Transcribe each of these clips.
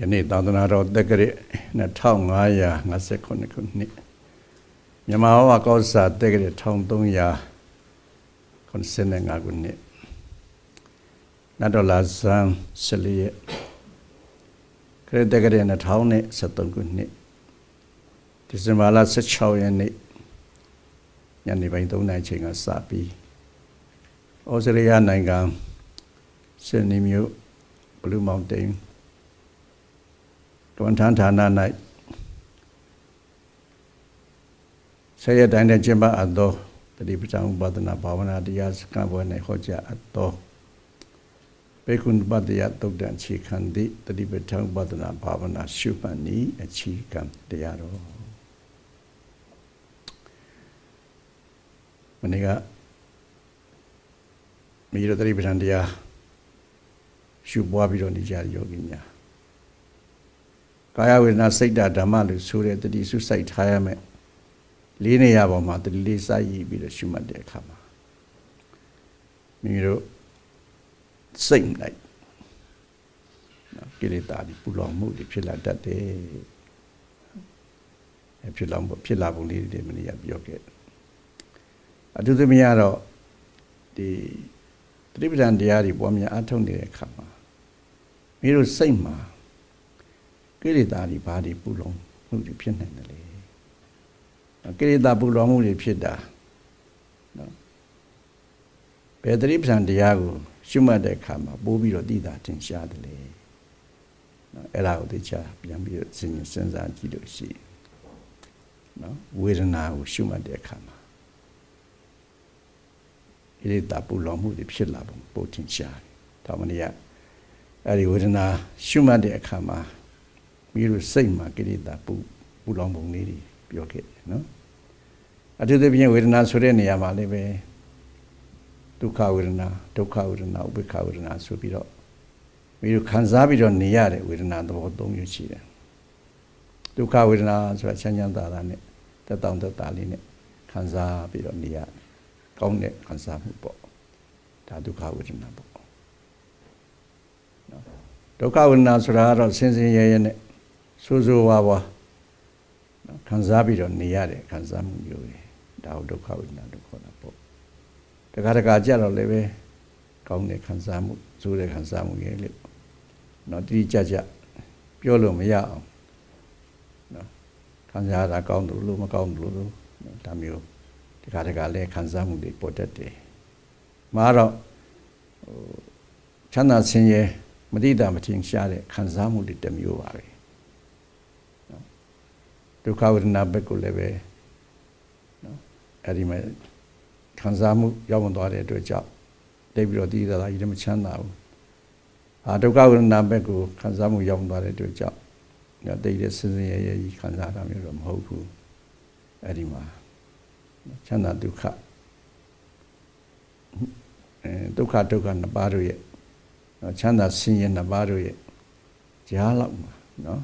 ယနေ့သာသနာတော်တက္ကရာ2559ခုနှစ်မြန်မာဝါကောစာတက္ကရာ1385ခုနှစ်နတ်တော်လာဇန်14ရက်ခရစ်တက္ကရာ2023ခုနှစ်ဒီဇင်ဘာလ16ရက်နေ့ညနေပိုင်း3နာရီချိန်ကစပြီးဩစတြေးလျနိုင်ငံဆင်နီမြို့ဘလူးမောင်တိန် တွန်ထန်ဌာန၌ဆရာတိုင်းတဲ့ကျင့်ပအပ်သောတတိပ္ပံဥပဒနာဘာဝနာတရားစကံပွဲ၌ဟောကြားအပ်သောဘေကုဏပတ္တယတုတ်တံခြေခံသည့်တတိပ္ပံဥပဒနာဘာဝနာရှုမှတ်နည်းအချီကံတရားတော်မနေ့ကမိရတတိပ္ပံတရားရှုပွားပြီးတော့နေကြတဲ့ယောဂီများ ကာယဝေဒနာစိတ်ဓာတ်ဓမ္မလို့ဆိုတဲ့တတိစုစိုက်ထားရမယ်လေးနေရပေါ်မှာတတိလေးစိုက်ရပြီးတော့ရှုမှတ်တဲ့အခါမှာမိမိတို့စိတ်လိုက်နော်ကိလေသာတွေပူလောင်မှုတွေဖြစ်လာတတ်တယ်အဖြစ်လောင်ဖြစ်လာပုံလေးတွေမနေ့ကပြောခဲ့အထူးသဖြင့်ကတော့ဒီတတိပဒံတရားတွေပွားများအထောက်နေတဲ့အခါမှာမိတို့စိတ်မှာ ကိလေသာတွေဘာတွေပူလောင်မှုတွေဖြစ်နေတယ်လေကိလေသာပူလောင်မှုတွေဖြစ်တာနော်ဘယ်တတိပ္ပံတရားကိုရှုမှတ်တဲ့အခါမှာပိုးပြီးတော့သိတာသင်ရှားတယ်လေနော်အဲ့ဒါကိုသိချာပြန်ပြီးတော့စဉ်းစဉ်းစားကြည့်လို့ရှိနော်ဝေဒနာကိုရှုမှတ်တဲ့အခါမှာကိလေသာပူလောင်မှုတွေဖြစ်လာပုံပို့သင်ရှားတယ်ဒါမှမဟုတ်အဲ့ဒီဝေဒနာရှုမှတ်တဲ့အခါမှာ မိတို့စိတ်မှာကိရိတာပူပူလောင်ပုံလေးတွေပြောခဲ့တယ်နော်အထူးသဖြင့်ဝေဒနာဆိုတဲ့နေရာမှာလည်းပဲဒုက္ခဝေဒနာဒုက္ခဝေဒနာဥပေက္ခဝေဒနာဆိုပြီးတော့မိတို့ခံစားပြီးတော့နေရတဲ့ဝေဒနာသဘော၃မျိုးရှိတယ်ဒုက္ခဝေဒနာဆိုတာချမ်းချမ်းသာသာနဲ့တက်တောင့်တက်တာလေးနဲ့ခံစားပြီးတော့နေရတယ်ကောင်းတဲ့ခံစားမှုပေါ့ဒါဒုက္ခဝေဒနာပေါ့နော်ဒုက္ခဝေဒနာဆိုတာကတော့ဆင်းဆင်းရဲရဲနဲ့ ဆိုးဆိုးဝါးဝါနော်ခံစားပြီးတော့နေရတဲ့ခံစားမှုမျိုးတွေဒါကိုဒုက္ခဝိညာဉ်လို့ခေါ်တာပေါ့တခါတခါကြတော့လည်းပဲကောင်းတဲ့ခံစားမှုဆိုးတဲ့ခံစားမှုရဲ့လို့နော်တိတိကျကျပြောလို့မရအောင်နော်ခံစားရတာကောင်းတယ်လို့မကောင်းဘူးလို့ဒါမျိုးတခါတခါလည်းခံစားမှုတွေပေါ်တတ်တယ်မှာတော့ဟိုချမ်းသာဆင်းရဲမတိတာမထင်ရှားတဲ့ခံစားမှုတွေတစ်မျိုးပါပဲ ဒုက္ခဝေဒနာဘက်ကိုလည်းပဲနော်အဲ့ဒီမှာခံစားမှုရောက်ဝင်သွားတဲ့အတွက်ကြောင့်တိတ်ပြီးတော့တည်တာကြီးလည်းမချမ်းသာဘူးအာဒုက္ခဝေဒနာဘက်ကိုခံစားမှုရောက်ဝင်သွားတဲ့အတွက်ကြောင့်နော်တိတ်တဲ့စင်စင်ရဲရဲကြီးခံစားတာမျိုးတော့မဟုတ်ဘူးအဲ့ဒီမှာချမ်းသာဒုက္ခအဲဒုက္ခဒုက္ခနှစ်ပါးတို့ရဲ့နော်ချမ်းသာဆင်းရဲနှစ်ပါးတို့ရဲ့ကြားလောက်မှာနော်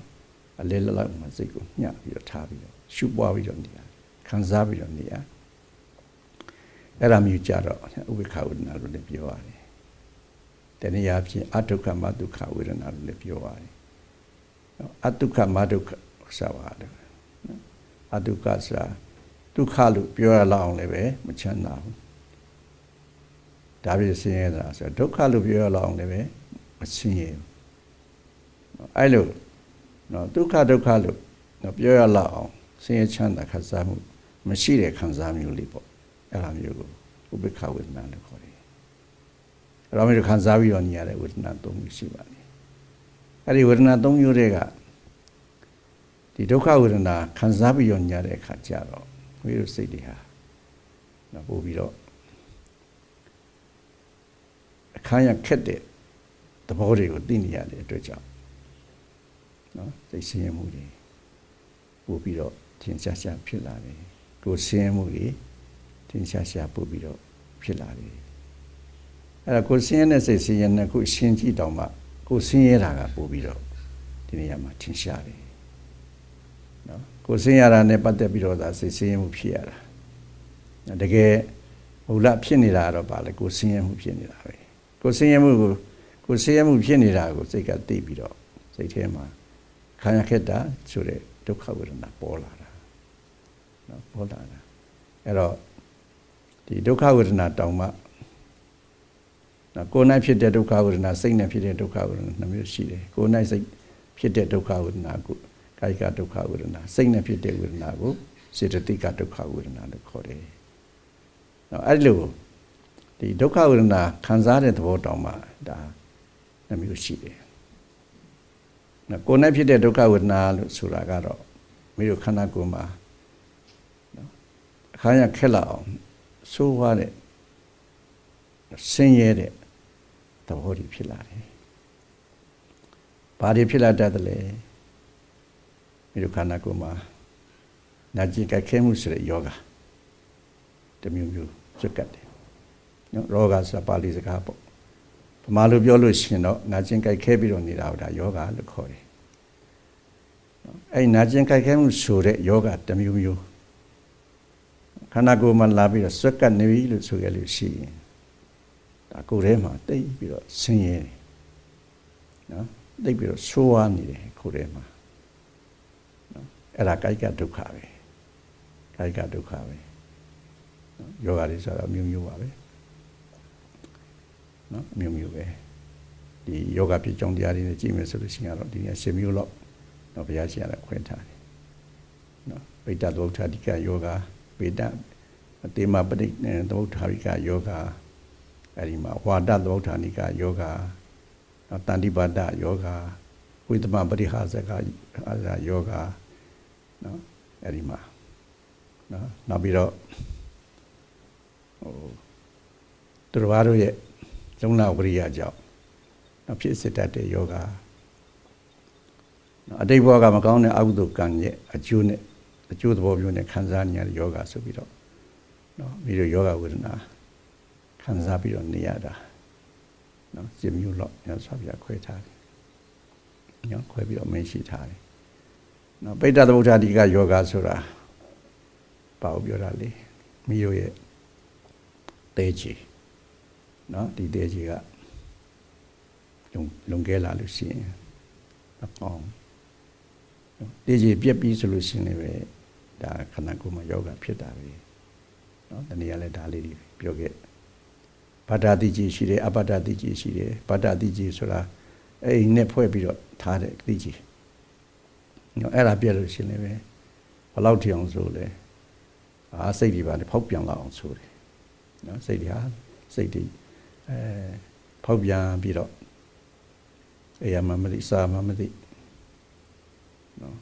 အလဲလောက်မှာစိတ်ကိုညှပ်ပြီးတော့ထားပြီးတော့ရှုပွားပြီးတော့နေရခံစားပြီးတော့နေရအဲ့ဒါမျိုးကြတော့ဥပိ္ပခဝေဒနာလို့လည်းပြောရတယ်တနည်းအားဖြင့်အတုခမဒုက္ခဝေဒနာလို့လည်းပြောရတယ်နော်အတုခမဒုက္ခဆိုပါတယ်နော်အတုခဆိုတာဒုက္ခလို့ပြောရလောက်အောင်လည်းပဲမချမ်းသာဘူးဒါပြည့်ဆင်းရဲတာဆိုဒုက္ခလို့ပြောရလောက်အောင်လည်းပဲမဆင်းရဲဘူးအဲ့လို နော်ဒုက္ခဒုက္ခလို့နော်ပြောရလောက်အောင်ဆင်းရဲချမ်းသာခံစားမှုမရှိတဲ့ခံစားမျိုးလေးပေါ့အဲ့လိုမျိုးကိုဥပိ္ပခဝေဒနာလို့ခေါ်တယ်အဲ့လိုမျိုးခံစားပြီးတော့နေရတဲ့ဝေဒနာ၃မျိုးရှိပါတယ်အဲ့ဒီဝေဒနာ၃မျိုးတွေကဒီဒုက္ခဝေဒနာခံစားပြီးတော့ညတဲ့အခါကျတော့ဝိရုစိတ်တွေဟာနော်ပို့ပြီးတော့အခါရခက်တဲ့သဘောတွေကိုသိနေရတဲ့အတွက်ကြောင့် နော်သိဆင်းရဲမှုတွေပို့ပြီးတော့ထင်ရှားရှားဖြစ်လာတယ်ကိုဆင်းရဲမှုတွေထင်ရှားရှားပို့ပြီးတော့ဖြစ်လာတယ်အဲ့ဒါကိုဆင်းရဲတဲ့စိတ်ဆင်းရဲနဲ့ကိုရှင်းကြည့်တောင်မှကိုဆင်းရဲတာကပို့ပြီးတော့ဒီနေရာမှာထင်ရှားတယ်နော်ကိုဆင်းရဲတာနဲ့ပတ်သက်ပြီးတော့ဒါစိတ်ဆင်းရဲမှုဖြစ်ရတာတကယ်ဟိုလဖြစ်နေတာတော့ဗာလေကိုဆင်းရဲမှုဖြစ်နေတာပဲကိုဆင်းရဲမှုကိုကိုဆင်းရဲမှုဖြစ်နေတာကိုစိတ်ကသိပြီးတော့စိတ်ထဲမှာ ခံရခဲ့တာဆိုတဲ့ဒုက္ခဝေဒနာပေါ်လာတာနော်ပေါ်လာတာအဲ့တော့ဒီဒုက္ခဝေဒနာတောင်မှနော်ကိုယ်၌ဖြစ်တဲ့ဒုက္ခဝေဒနာစိတ်နဲ့ဖြစ်တဲ့ဒုက္ခဝေဒနာနှစ်မျိုးရှိတယ်ကိုယ်၌စိတ်ဖြစ်တဲ့ဒုက္ခဝေဒနာကိုကာယကဒုက္ခဝေဒနာစိတ်နဲ့ဖြစ်တဲ့ဝေဒနာကိုစေတသိကဒုက္ခဝေဒနာလို့ခေါ်တယ်နော်အဲ့လိုဒီဒုက္ခဝေဒနာခံစားတဲ့သဘောတောင်မှဒါနှစ်မျိုးရှိတယ် နော်ကိုယ်၌ဖြစ်တဲ့ဒုက္ခဝေဒနာလို့ဆိုတာကတော့မိတို့ခန္ဓာကိုယ်မှာနော်အခါရခက်လာအောင်ဆိုးွားတဲ့ဆင်းရဲတဲ့သဘောတွေဖြစ်လာတယ်။ဘာတွေဖြစ်လာတတ်တယ်လဲမိတို့ခန္ဓာကိုယ်မှာနာကျင်ကြိုက်ခဲမှုဆိုတဲ့ယောဂတမျိုးမျိုးစွက်ကတ်တယ်နော်ရောဂါဆိုတာပါဠိစကားပေါ့ ဗမာလိုပြောလို့ရှိရင်တော့နာကျင်ကြိုက်ခဲပြီးတော့နေတာဒါယောဂလို့ခေါ်တယ်နော်အဲ့နာကျင်ကြိုက်ခဲမှုဆိုတဲ့ယောဂတမျိုးမျိုးခန္ဓာကိုယ်မှာလာပြီးတော့စွက်ကတ်နေပြီလို့ဆိုရလို့ရှိရင်ဒါကိုယ်ထဲမှာတိတ်ပြီးတော့ဆင်းရဲတယ်နော်တိတ်ပြီးတော့ဆိုးဝါးနေတယ်ကိုယ်ထဲမှာနော်အဲ့ဒါကာယကဒုက္ခပဲကာယကဒုက္ခပဲယောဂတွေဆိုတော့မျိုးမျိုးပါပဲ နော်မျိုးမျိုးပဲဒီယောဂဖြစ်ကြောင်းတရားတွေနဲ့ကြည့်မယ်ဆိုလို့ရှိရင်တော့ဒီနေ့10မျိုးလောက်တော့ဘုရားရှင်ကလည်းခွဲထားတယ်နော်ပိဋကသုဋ္ဌာတိကယောဂပေတအတေမပဋိသုဋ္ဌာရိကယောဂအဲဒီမှာဝါဒသုဋ္ဌာနိကယောဂနော်တန်တိပါဒယောဂဝိသမပရိဟာဇကအာယောဂနော်အဲဒီမှာနော်နောက်ပြီးတော့ဟိုသူတော်ဘာတို့ရဲ့ လုံလဝရိယကြောင့်နောက်ဖြစ်စစ်တတ်တဲ့ယောဂနော်အတိတ်ဘဝကမကောင်းတဲ့အကုသိုလ်ကံရဲ့အကျိုးနဲ့အကျိုးသဘောမျိုးနဲ့ခံစားနေရတဲ့ယောဂဆိုပြီးတော့နော်ပြီးတော့ယောဂဝေဒနာခံစားပြီးတော့နေရတာနော်စင်မျိုးလောက်ညဆောပြခွဲထားတယ်ညခွဲပြီးတော့မင်းရှိထားတယ်နော်ပိဋကသမုဋ္ဌာတိကယောဂဆိုတာဘာကိုပြောတာလဲမိတို့ရဲ့တဲကြီး နော်ဒီတဲကြီးကလုံလုံခဲလာလို့ရှိရင်အပေါင်းတဲကြီးပြက်ပြီးဆိုလို့ရှိရင်လည်းဒါခန္ဓာကိုယ်မှာယောဂဖြစ်တာပဲနော်တနည်းအားလည်းဒါလေးတွေပြောခဲ့ဗတ္တတိကြီးရှိတယ်အပတ္တတိကြီးရှိတယ်ဗတ္တတိကြီးဆိုတာအဲ့ဒီနဲ့ဖွဲ့ပြီးတော့ထားတဲ့တိကြီးနော်အဲ့ဒါပြက်လို့ရှိရင်လည်းဘယ်လောက်ထီအောင်ဆိုလဲအာစိတ်တွေပါလေဖောက်ပြန်လာအောင်ဆိုတယ်နော်စိတ်တွေဟာစိတ်တွေ အဲဖောက်ပြန်ပြီးတော့အေးရမမသိစာမမသိနော်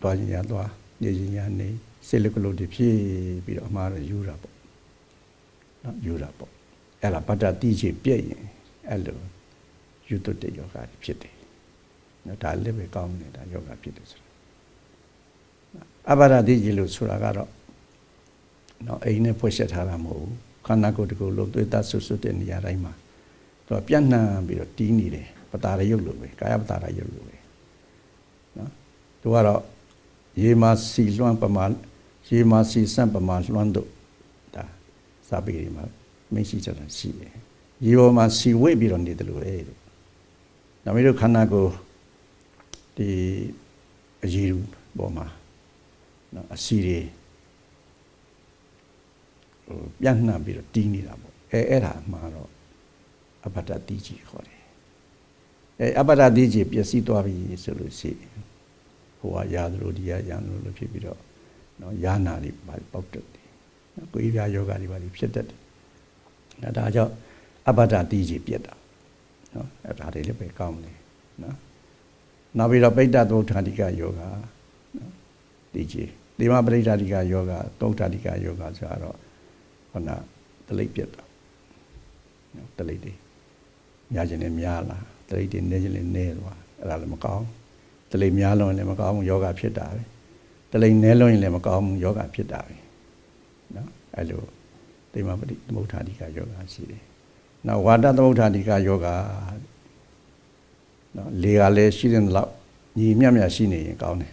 တွားရင်ရတွားနေရင်ရနေစိတ်လကလို့တွေဖြစ်ပြီးတော့အမှားတော့ယူတာပေါ့နော်ယူတာပေါ့အဲ့လားပတ္တတိချေပြည့်ရင်အဲ့လိုယူတတ်တဲ့ယောဂဖြစ်တယ်နော်ဒါလည်းပဲကောင်းနေတာယောဂဖြစ်တယ်ဆိုတာအဘာရတိကြီးလို့ဆိုတာကတော့နော်အိမ်နဲ့ဖွဲ့ဆက်ထားတာမဟုတ်ဘူး ခန္ဓာကိုယ်တစ်ခုလုံးသွေးသားဆွဆွတဲ့နေရာတိုင်းမှာသူကပြန့်နှံ့ပြီးတော့တီးနေတယ်ပတာရယုတ်လို့ပဲကာယပတာရယုတ်လို့ပဲနော်သူကတော့ရေမာစီလွှမ်းပမာရေမာစီဆန့်ပမာလွှမ်းတို့ဒါစာပေတွေမှာမရှိကြတာရှိတယ်ရေပေါ်မှာစီဝိတ်ပြီးတော့နေတယ်လို့ပဲတဲ့နောက်ပြီးတော့ခန္ဓာကိုယ်ဒီအရေးပေါ်မှာနော်အစီတွေဟို ပြန့်နှံ့ပြီးတော့တီးနေတာပေါ့အဲအဲ့ဒါမှာတော့အပတ္တတိကြီးခေါ်တယ်အဲအပတ္တတိကြီးပျက်စီးသွားပြီဆိုလို့ရှိရင်ဟိုကရာသလိုဒီကရာသလိုလို့ဖြစ်ပြီးတော့နော်ယာနာတွေပေါက်တက်တယ်နော်ကိုယ်ပြယောဂတွေပါဖြစ်တတ်တယ်အဲဒါကြောင့်အပတ္တတိကြီးပြက်တာနော်အဲဒါတွေလည်းပဲကောင်းတယ်နော်နောက်ပြီးတော့ပိဋ္ဌသုဋ္ဌာတိကယောဂနော်တိကြီးဒီမှာပရိဋ္ဌာတိကယောဂသုဋ္ဌာတိကယောဂဆိုတော့ ခုနတလိပ်ပြက်တာနော်တလိပ်တွေများခြင်းနဲ့များလာတလိပ်တွေနေခြင်းနဲ့နေသွားအဲ့ဒါလည်းမကောင်းတလိပ်များလွန်လည်းမကောင်းဘူးယောဂဖြစ်တာပဲတလိပ်နဲလွန်ရင်လည်းမကောင်းဘူးယောဂဖြစ်တာပဲနော်အဲ့လိုဒီမှာပရိသမုဋ္ဌာတိကယောဂရှိတယ်နောက်ဝါဒသမုဋ္ဌာတိကယောဂနော်လေကလည်းရှိတဲ့လောက်ညီမြမြရှိနေရင်ကောင်းတယ်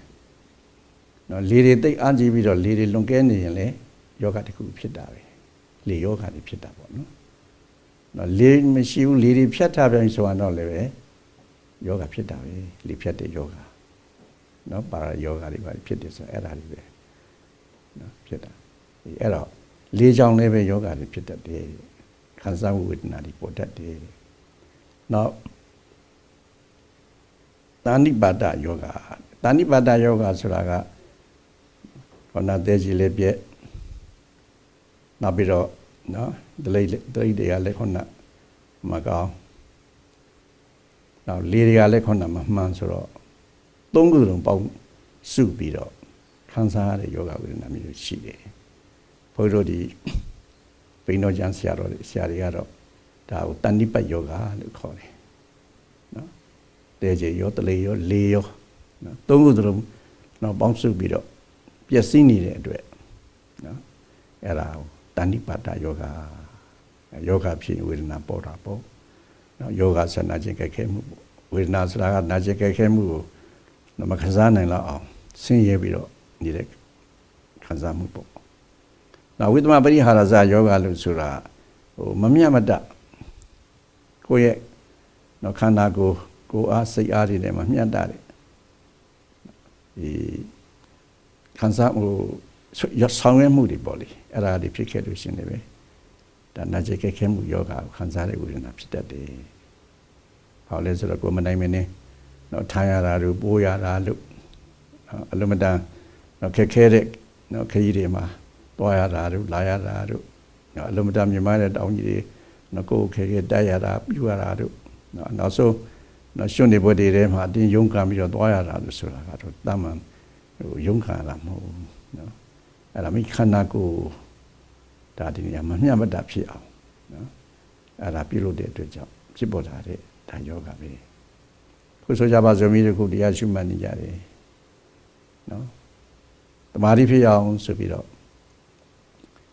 နော်လေတွေတိတ်အားကြီးပြီးတော့လေတွေလွန်ကဲနေရင်လည်းယောဂတစ်ခုဖြစ်တာပဲ လေယောဂတွေဖြစ်တာပေါ့နော်နော်လေမရှိဘူးလေတွေဖြတ်ထားပြန်ဆိုတော့လည်းပဲယောဂဖြစ်တာပဲလေဖြတ်တဲ့ယောဂနော်ပါရာယောဂတွေပါဖြစ်တယ်ဆိုအဲ့ဒါတွေပဲနော်ဖြစ်တာအဲ့တော့လေးချောင်းလည်းပဲယောဂတွေဖြစ်တတ်တယ်ခံစားမှုဝေဒနာတွေပေါ်တတ်တယ်နောက်တာဏိပါဒယောဂတာဏိပါဒယောဂဆိုတာကခန္ဓာသေးကြီးလေးပြက် နောက်ပြီးတော့နော်ဒလိဒလိတွေကလည်းခုနမကောင်းနောက်လေတွေကလည်းခုနမမှန်ဆိုတော့သုံးခုလုံးပေါင်းစုပြီးတော့ခံစားရတဲ့ယောဂဝေဒနာမျိုးရှိတယ်ဘုရားတို့ဒီဘိန်းတော်ကျမ်းဆရာတော်တွေဆရာတွေကတော့ဒါကိုတဏိပတ်ယောဂလို့ခေါ်တယ်နော်တဲကြေရောတလေရောလေရောနော်သုံးခုစလုံးတော့ပေါင်းစုပြီးတော့ပျက်စီးနေတဲ့အတွက်နော်အဲ့ဒါကို တဏိပါဒယောဂယောဂဖြစ်ဝေဒနာပေါ်တာပေါ့နော်ယောဂဆန္ဒခြင်းကြိုက်ခဲမှုပေါ့ဝေဒနာဆိုတာကနာကျင်ကြိုက်ခဲမှုကိုမခံစားနိုင်တော့အောင်ဆင်းရဲပြီးတော့နေတဲ့ခံစားမှုပေါ့နောက်ဝိသမပရိဟာရဇယောဂလို့ဆိုတာဟိုမမြတ်မတကိုယ့်ရဲ့နော်ခန္ဓာကိုယ်ကိုယ်အားစိတ်အားတွေနဲ့မမျှတတယ်ဒီခံစားမှုရ ဆောင်ရွက်မှုတွေပေါ့လေအဲ့ဒါတွေဖြစ်ခဲ့လို့ရှင်လည်းပဲဒါနာကျင်ကြိုက်ခဲမှုယောဂကိုခံစားတဲ့ဝေဒနာဖြစ်တတ်တယ်။ဘာလဲဆိုတော့ကိုယ်မနိုင်မနေနော်ထားရတာတို့ပိုးရတာလို့အလုံးမတန်နော်ခက်ခဲတဲ့နော်ခရီးတွေမှာတွားရတာတို့လာရတာတို့နော်အလုံးမတန်မြင်မတဲ့တောင်ကြီးတွေနော်ကိုယ်ခဲခဲတိုက်ရတာပြူရတာတို့နော်နောက်ဆုံးနော်ရှင်နေဘွယ်တွေထဲမှာအတင်းယုံခံပြီးတော့တွားရတာလို့ဆိုတာကတော့တမန်ဟိုယုံခံရတာမဟုတ်ဘူးနော် အဲ့ဒါမိခန္ဓာကိုယ်ဒါဒီနေရာမမျှမတဖြစ်အောင်နော်အဲ့ဒါပြုလုပ်တဲ့အတွက်ကြောင့်ဖြစ်ပေါ်လာတဲ့ဒါယောဂပဲခုဆိုကြပါစို့မိတို့ခုတရားရှုမှတ်နေကြတယ်နော်တမာတိဖြစ်အောင်ဆိုပြီးတော့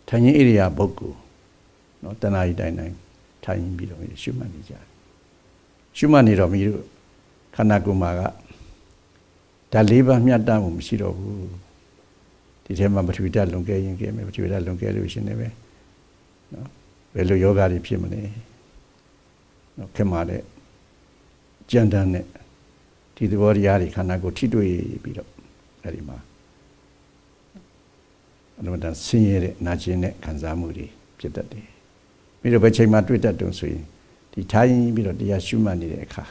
ထိုင်ရင်ဣရိယာပုဂ္ဂိုလ်နော်တဏှာကြီးတိုင်းတိုင်းထိုင်ပြီးတော့ရှုမှတ်နေကြတယ်ရှုမှတ်နေတော့မိတို့ခန္ဓာကိုယ်မှာကဓာတ်လေးပါးမျှတမှုမရှိတော့ဘူး ဒီထဲမှာပထဝီဓာတ်လွန်ကဲရင်ကဲမယ်ပထဝီဓာတ်လွန်ကဲလို့ရှင်နေပဲနော်ဘယ်လိုယောဂတွေဖြစ်မလဲနော်ခင်မာတဲ့ကြံတန်းနဲ့ဒီသဘောတရားတွေခန္ဓာကိုယ်ထိတွေ့ပြီးတော့အဲ့ဒီမှာအလုံးတန်ဆင်းရဲတဲ့နာကျင်တဲ့ခံစားမှုတွေဖြစ်တတ်တယ်ပြီးတော့ဘယ်ချိန်မှတွေ့တတ်တုံဆိုရင်ဒီထိုင်ပြီးတော့တရားရှုမှတ်နေတဲ့အခါ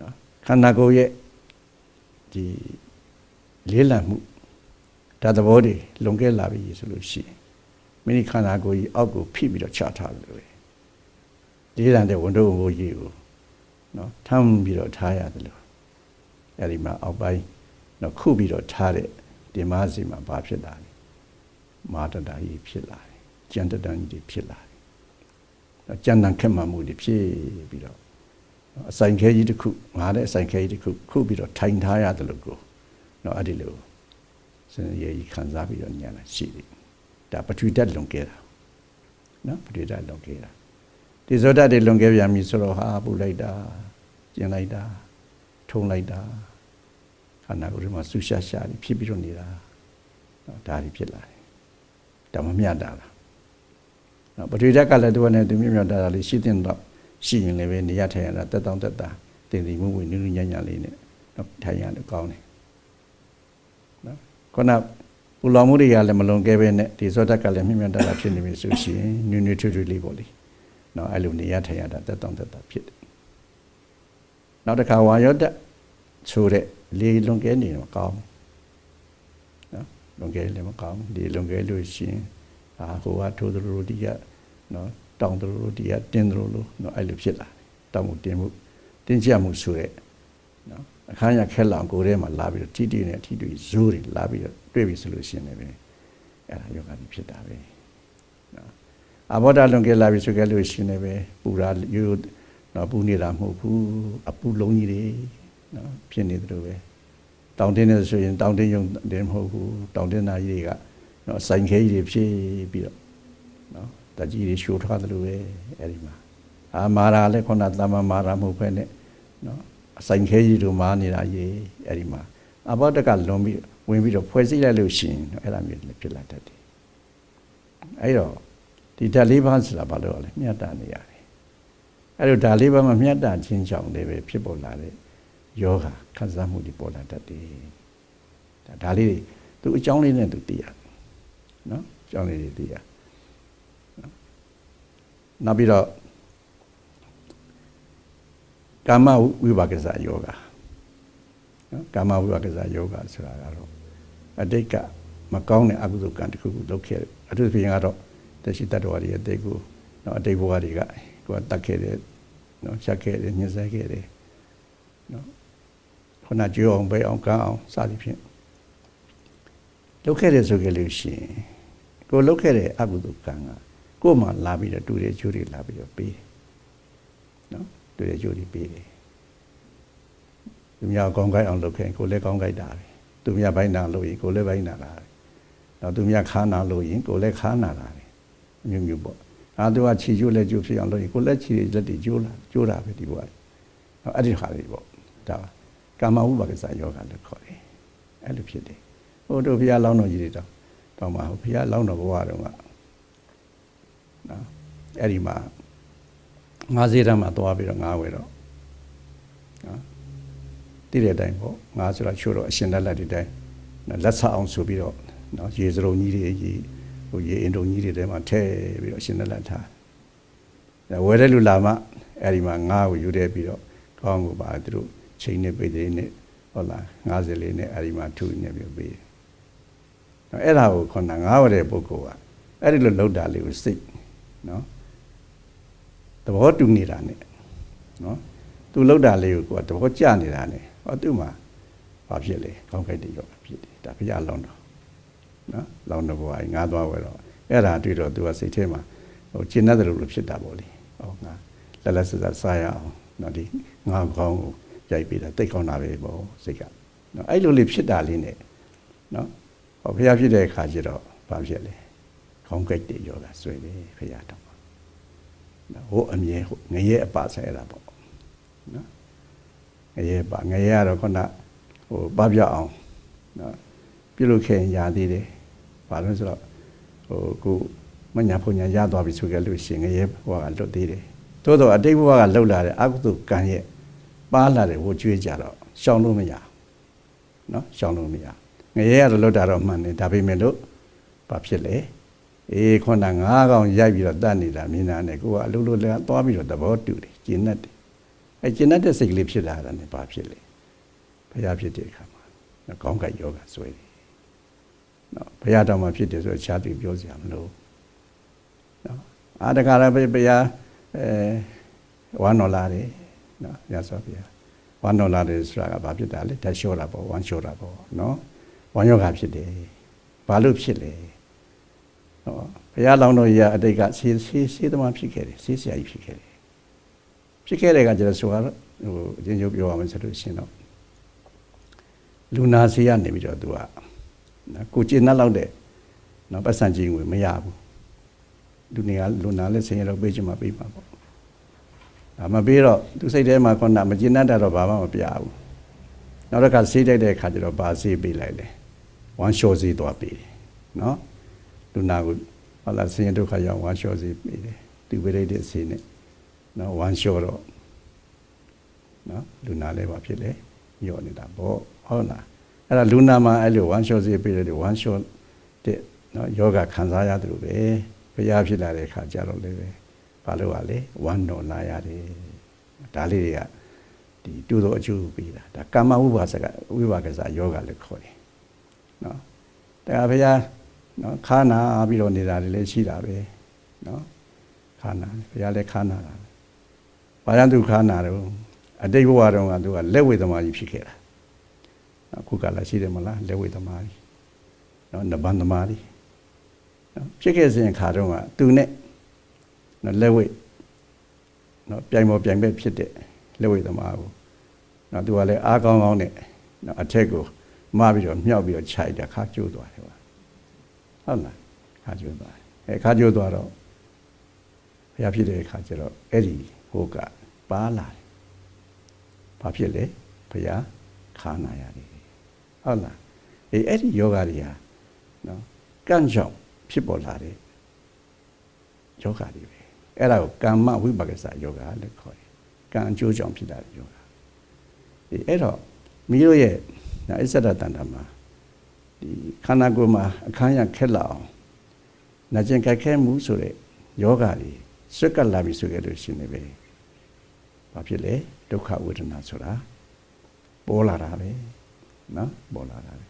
နော်ခန္ဓာကိုယ်ရဲ့ဒီလေးလံမှု ဒါသဘောတွေလွန်ကဲလာပြီဆိုလို့ရှိရင်မိမိခန္ဓာကိုယ်ကြီးအောက်ကိုဖိပြီးတော့ချထားတယ်လို့လေးလံတဲ့ဝန်တို့ဘိုးကြီးကိုနော်ထမ်းပြီးတော့ထားရတယ်လို့အဲဒီမှာအောက်ပိုင်းနော်ခုပြီးတော့ထားတဲ့ဒီမားစီမှာဘာဖြစ်လာလဲမာတတာကြီးဖြစ်လာတယ်ကြံတတန်ကြီးဖြစ်လာတယ်ကြံတန်ခက်မှမှုတွေဖြစ်ပြီးတော့အဆိုင်ခဲကြီးတစ်ခုငါတဲ့အဆိုင်ခဲကြီးတစ်ခုခုပြီးတော့ထိုင်ထားရတယ်လို့ကိုနော်အဲ့ဒီလို စင်ရည်ခံစားပြီးတော့ညံလာရှိတယ်ဒါပထဝီဓာတ်လွန်ခဲ့တာနော်ပထဝီဓာတ်လွန်ခဲ့တာဒီဇောဓာတ်တွေလွန်ခဲ့ပြန်ပြီဆိုတော့ဟာပူလိုက်တာကျင်လိုက်တာထုံလိုက်တာခန္ဓာကိုယ်မှာဆူရှာရှာဖြစ်ပြီးတော့နေတာနော်ဒါတွေဖြစ်လာတယ်ဒါမမြတ်တာလားနော်ပထဝီဓာတ်ကလည်းသူကလည်းသူမြတ်မြတ်တာလေးရှိတဲ့တော့ရှိရင်လည်းပဲနေရထိုင်ရတာတက်တောင့်တက်တာတင်စီမှုဝင်နုနုညံ့ညံ့လေးနဲ့နော်ထိုင်ရတယ်ကောင်းတယ်နော် ခုနပူလောင်မှုတွေကလည်းမလွန်ခဲ့ပဲနဲ့ဒီဇောဓာတ်ကလည်းမြင့်မြတ်တာဖြစ်နေပြီဆိုရှင်နွနွထွထွလေးပေါ့လေနော်အဲ့လိုနေရထိုင်ရတာတက်တောင့်တက်တာဖြစ်တယ်နောက်တစ်ခါဝါယောဓာတ်ဆိုတဲ့လေလွန်ကဲနေတော့ကောင်းနော်လွန်ကဲလည်းမကောင်းဒီလွန်ကဲလို့ရှင်အာဟိုကထိုးသလိုဒီကနော်တောင်းသလိုဒီကတင်းသလိုလို့နော်အဲ့လိုဖြစ်လာတယ်တောင်းမှုတင်းမှုတင်းကြပ်မှုဆိုတဲ့နော် အခါရခက်လောင်ကိုယ်ထဲမှာလာပြီးတော့ထိတိနဲ့ထိတွေ့ဇိုးတွေလာပြီးတော့တွေ့ပြီဆိုလို့ရှင်လည်းပဲအဲ့ဒါယောဂတိဖြစ်တာပဲနော်အဘောဓလွန်ကဲလာပြီဆိုကြလို့ရှင်လည်းပဲပူရာယူနော်ပူနေတာမဟုတ်ဘူးအပူလုံးကြီးတွေနော်ဖြစ်နေတယ်လို့ပဲတောင်တင်းနေဆိုရင်တောင်တင်းယုံတင်းမဟုတ်ဘူးတောင်တင်းနာကြီးတွေကနော်ဆိုင်ခဲကြီးတွေဖြစ်ပြီးတော့နော်တကြီးတွေရှိုးထားတယ်လို့ပဲအဲ့ဒီမှာအာမာရာလည်းခုနတမမာရာမဟုတ်ဖ ೇನೆ နော် အဆိုင်ခဲကြီးတို့မာနေတာရေးအဲ့ဒီမှာအဘောတကလွန်ပြီးဝင်ပြီးတော့ဖွဲ့စည်းလိုက်လို့ရှိရင်အဲ့ဒါမျိုးလည်းဖြစ်လာတတ်တယ်အဲ့တော့ဒီဓာတ်လေးပါးဆိုတာဘာလို့လဲမြတ်တာနေရတယ်အဲ့တော့ဓာတ်လေးပါးမှာမြတ်တာချင်းကြောင့်လည်းပဲဖြစ်ပေါ်လာတဲ့ယောဂခံစားမှုတွေပေါ်လာတတ်တယ်ဒါဒါလေးတွေသူအကြောင်းလေးနဲ့သူသိရနော်အကြောင်းလေးတွေသိရနောက်ပြီးတော့ ကာမဝိပါကစားယောဂနော်ကာမဝိပါကစားယောဂဆိုတာကတော့အတိတ်ကမကောင်းတဲ့အကုသိုလ်ကံတစ်ခုခုလုပ်ခဲ့တယ်အထူးသဖြင့်ကတော့တရှိတတ္တဝါတွေအတိတ်ကိုနော်အတိတ်ဘဝတွေကကိုယ်တတ်ခဲ့တယ်နော်ချက်ခဲ့တယ်ညှဉ်းဆဲခဲ့တယ်နော်ခုနကြွအောင်ပဲအောင်ကန်းအောင်စသည်ဖြင့်လုပ်ခဲ့တယ်ဆိုကြလို့ရှိရင်ကိုလုပ်ခဲ့တဲ့အကုသိုလ်ကံကကိုယ်မှလာပြီးတော့တူတဲ့ကျိုးတွေလာပြီးတော့ပေးတယ်နော် တူတဲ့ကျိုးတွေပေးတယ်သူများကောင်းကိုက်အောင်လုပ်ခဲ့ကိုလည်းကောင်းကိုက်တာပဲသူများဘိုင်းနာလို့ရင်ကိုလည်းဘိုင်းနာတာပဲတော့သူများခါနာလို့ရင်ကိုလည်းခါနာတာပဲအမျိုးမျိုးပေါ့အာသူကခြေကျိုးလက်ကျိုးဖြစ်အောင်လုပ်ရင်ကိုလက်ခြေလက်တွေကျိုးလာကျိုးတာပဲဒီဘဝအဲ့ဒီဟာတွေပေါ့ဒါကာမဝိပါကစားယောဂလို့ခေါ်တယ်အဲ့လိုဖြစ်တယ်ဟိုတို့ဘုရားလောင်းတော်ကြီးတွေတော့တော့မှာဘုရားလောင်းတော်ဘဝတုန်းကနော်အဲ့ဒီမှာ ငါးစေးတန်းမှာသွားပြီးတော့ငါးဝယ်တော့နော်တိတဲ့အတိုင်းပေါ့ငါးဆိုတာချိုးတော့အရှင်လက်လက်ဒီတိုင်းလက်ဆက်အောင်ဆိုပြီးတော့နော်ရေစရုံကြီးတွေရေဟိုရေအင်တုံကြီးတွေထဲမှာထည့်ပြီးတော့အရှင်လက်လက်ထားဝယ်တဲ့လူလာမှအဲ့ဒီမှာငါးကိုယူတဲ့ပြီးတော့ကောင်းကိုပါသူတို့ချိန်နဲ့ပိတ်တဲ့နဲ့ဟုတ်လား90လေးနဲ့အဲ့ဒီမှာထုနေပြီးပေးတယ်။အဲ့ဒါကိုခုနငါးဝတဲ့ပုဂ္ဂိုလ်ကအဲ့ဒီလိုလောက်တာလေးကိုစိတ်နော် သဘောတူနေတာနဲ့နော်သူလောက်တာလေးကိုကသဘောကျနေတာနဲ့ဟောသူ့မှာဘာဖြစ်လဲကောင်းကြိုက်တဲ့ယောဂဖြစ်တယ်ဒါဘုရားလောင်းတော့နော်လောင်းတော့ဘဝငါသွားဝဲတော့အဲ့ဒါတွေ့တော့သူကစိတ်ထဲမှာဟိုကျင့်တတ်တယ်လို့ဖြစ်တာပေါ့လေဟောငါလက်လက်စစစားရအောင်နော်ဒီငါကောင်းကိုရိုက်ပေးတာတိတ်ကောင်းတာပဲပေါ့စိတ်ကနော်အဲ့လိုလေးဖြစ်တာလေးနဲ့နော်ဟောဘုရားဖြစ်တဲ့အခါကျတော့ဘာဖြစ်လဲကောင်းကြိုက်တဲ့ယောဂဆွေတယ်ဘုရားတော် ဟိုအမြဲငရဲအပါဆိုင်ရတာပေါ့နော်ငရဲပါငရဲကတော့ခုနဟိုပပြအောင်နော်ပြုလုပ်ခဲ့ရသေးတယ်ဘာလို့ဆိုတော့ဟိုခုမညာဖုန်ညာရသွားပြီဆိုကြလို့ရှိရင်ငရဲဘဝကလွတ်သေးတယ်သို့တော့အတိတ်ဘဝကလှုပ်လာတဲ့အကုသိုလ်ကံရဲ့ပါလာတယ်ဟိုကျွေးကြတော့ရှောင်လို့မရနော်ရှောင်လို့မရငရဲကတော့လွတ်တာတော့မှန်တယ်ဒါပေမဲ့လို့ဘာဖြစ်လဲ အေးခုနငါးကောင်ရိုက်ပြီးတော့တတ်နေတာမြင်တာနဲ့ကိုကအလုံးလုံးလည်းသွားပြီးတော့သဘောတူတယ်ကျင့်တတ်တယ်အဲကျင့်တတ်တဲ့စိတ်ကလေးဖြစ်လာတာနဲ့ဘာဖြစ်လဲဘုရားဖြစ်တဲ့အခါမှာကောင်းကင်ယောဂဆွဲတယ်နော်ဘုရားတော်မှာဖြစ်တယ်ဆိုတော့ခြားသူပြောစရာမလိုနော်အာတကာရဘုရားအဲဝမ်းတော်လာတယ်နော်ရသော်ဘုရားဝမ်းတော်လာတယ်ဆိုတာကဘာဖြစ်တာလဲဓာတ်လျှော့တာပေါ့ဝမ်းလျှော့တာပေါ့နော်ဝမ်းယောဂဖြစ်တယ်ဘာလို့ဖြစ်လဲ နော်ဘုရားလောင်းတော်ကြီးကအတိတ်ကဆေးဆေးဆေးသမားဖြစ်ခဲ့တယ်ဆေးဆရာကြီးဖြစ်ခဲ့တယ်ဖြစ်ခဲ့တဲ့ကကျတော့ဆိုတော့ဟိုအချင်းချင်းပြောရမယ်ဆိုလို့ရှိရင်တော့လူနာဆေးကနေပြီးတော့သူကနော်ကိုကျင်းနှက်လောက်တဲ့နော်ပတ်စံကြီးငွေမရဘူးလူနေကလူနာလည်းဆင်းရဲတော့ပေးချင်မှပေးမှာပေါ့ဒါမပေးတော့သူစိတ်ထဲမှာခုနမကျင်းနှက်တာတော့ဘာမှမပြဘူးနောက်တစ်ခါဆေးတိုက်တဲ့အခါကျတော့ဘာဆေးပေးလိုက်လဲဝမ်ရှော့ဆေးသွားပေးတယ်နော် လူနာကိုဟုတ်လားဆင်းရဲဒုက္ခရောက်ဝမ်းလျှော့စေပြီးတယ်သူပရိတ်တဲ့ဆေးနဲ့နော်ဝမ်းလျှော့တော့နော်လူနာလည်းဘာဖြစ်လဲညော့နေတာပေါ့ဟုတ်လားအဲ့ဒါလူနာမှာအဲ့လိုဝမ်းလျှော့စေပြီးတယ်ဝမ်းလျှော့တဲ့နော်ယောဂခံစားရတယ်လို့ပဲဘုရားဖြစ်လာတဲ့အခါကျတော့လည်းပဲဘာလို့ ਆ လဲဝမ်းတော်လာရတယ်ဒါလေးတွေကဒီတူသောအကျိုးပေးတာဒါကာမဝိပါစကဝိပါကစားယောဂလို့ခေါ်တယ်နော်ဒါဘုရား နော်ခါနာပြီးတော့နေတာတွေလည်းရှိတာပဲနော်ခါနာဘုရားလည်းခါနာတာဘာကြောင့်သူခါနာတော့အတိတ်ဘဝတုန်းကသူကလက်ဝေသမားကြီးဖြစ်ခဲ့တာအခုကလည်းရှိတယ်မလားလက်ဝေသမားကြီးနော်နဗန္သမားကြီးနော်ဖြစ်ခဲ့စဉ်ခါတုန်းကသူနဲ့နော်လက်ဝေနော်ပြိုင်ပေါ်ပြိုင်ဘက်ဖြစ်တဲ့လက်ဝေသမားကိုနော်သူကလည်းအားကောင်းကောင်းနဲ့နော်အထက်ကိုမပြီးတော့မြောက်ပြီးတော့ခြိုက်တာခါကျိုးသွားတယ် ဟုတ်လားခါကျိုးသွားအဲခါကျိုးသွားတော့ဘုရားဖြစ်တဲ့အခါကျတော့အဲ့ဒီဟိုကပါလာတယ်ဘာဖြစ်လဲဘုရားခါနာရတယ်ဟုတ်လားအေးအဲ့ဒီယောဂတွေဟာနော်ကန့်ကြောင့်ဖြစ်ပေါ်လာတဲ့ယောဂတွေပဲအဲ့ဒါကိုကာမဝိပါကစယောဂလို့ခေါ်တယ်ကံအကျိုးကြောင့်ဖြစ်လာတဲ့ယောဂဒီအဲ့တော့မိတို့ရဲ့အစ္ဆဒတန်တာမှာ ဒီခန္ဓာကိုယ်မှာအခန်းရခက်လာအောင်နာကျင်ကြက်ခဲမှုဆိုတဲ့ယောဂါတွေဆွက်ကပ်လာပြီဆိုကြလို့ရှိနေပဲဘာဖြစ်လဲဒုက္ခဝေဒနာဆိုတာပေါ်လာတာပဲနော်ပေါ်လာတာပဲ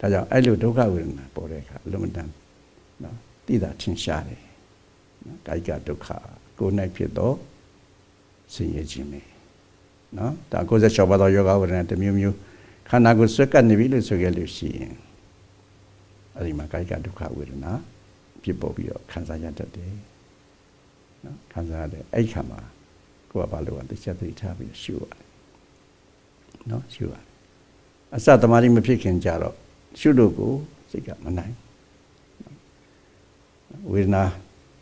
ဒါကြောင့်အဲ့လိုဒုက္ခဝေဒနာပေါ်တဲ့အခါအလုံးမတန်နော်သိတာထင်ရှားတယ်နော်ကာယကဒုက္ခကိုယ်၌ဖြစ်တော့ဆင်းရဲခြင်းပဲနော်ဒါ96ပါးသောယောဂဝေဒနာတစ်မျိုးမျိုးခန္ဓာကိုယ်ဆွဲကပ်နေပြီလို့ဆိုခဲ့လို့ရှိရင် အဲ့ဒီမှာကာယကဒုက္ခဝေဒနာဖြစ်ပေါ်ပြီးတော့ခံစားရတတ်တယ်နော်ခံစားရတဲ့အဲ့ခါမှာကိုယ်ကဘာလို့သိချက်သိထားပြီးရှုရတယ်နော်ရှုရတယ်အစသမารိမဖြစ်ခင်ကြတော့ရှုလို့ကိုစိတ်ကမနိုင်ဝေဒနာ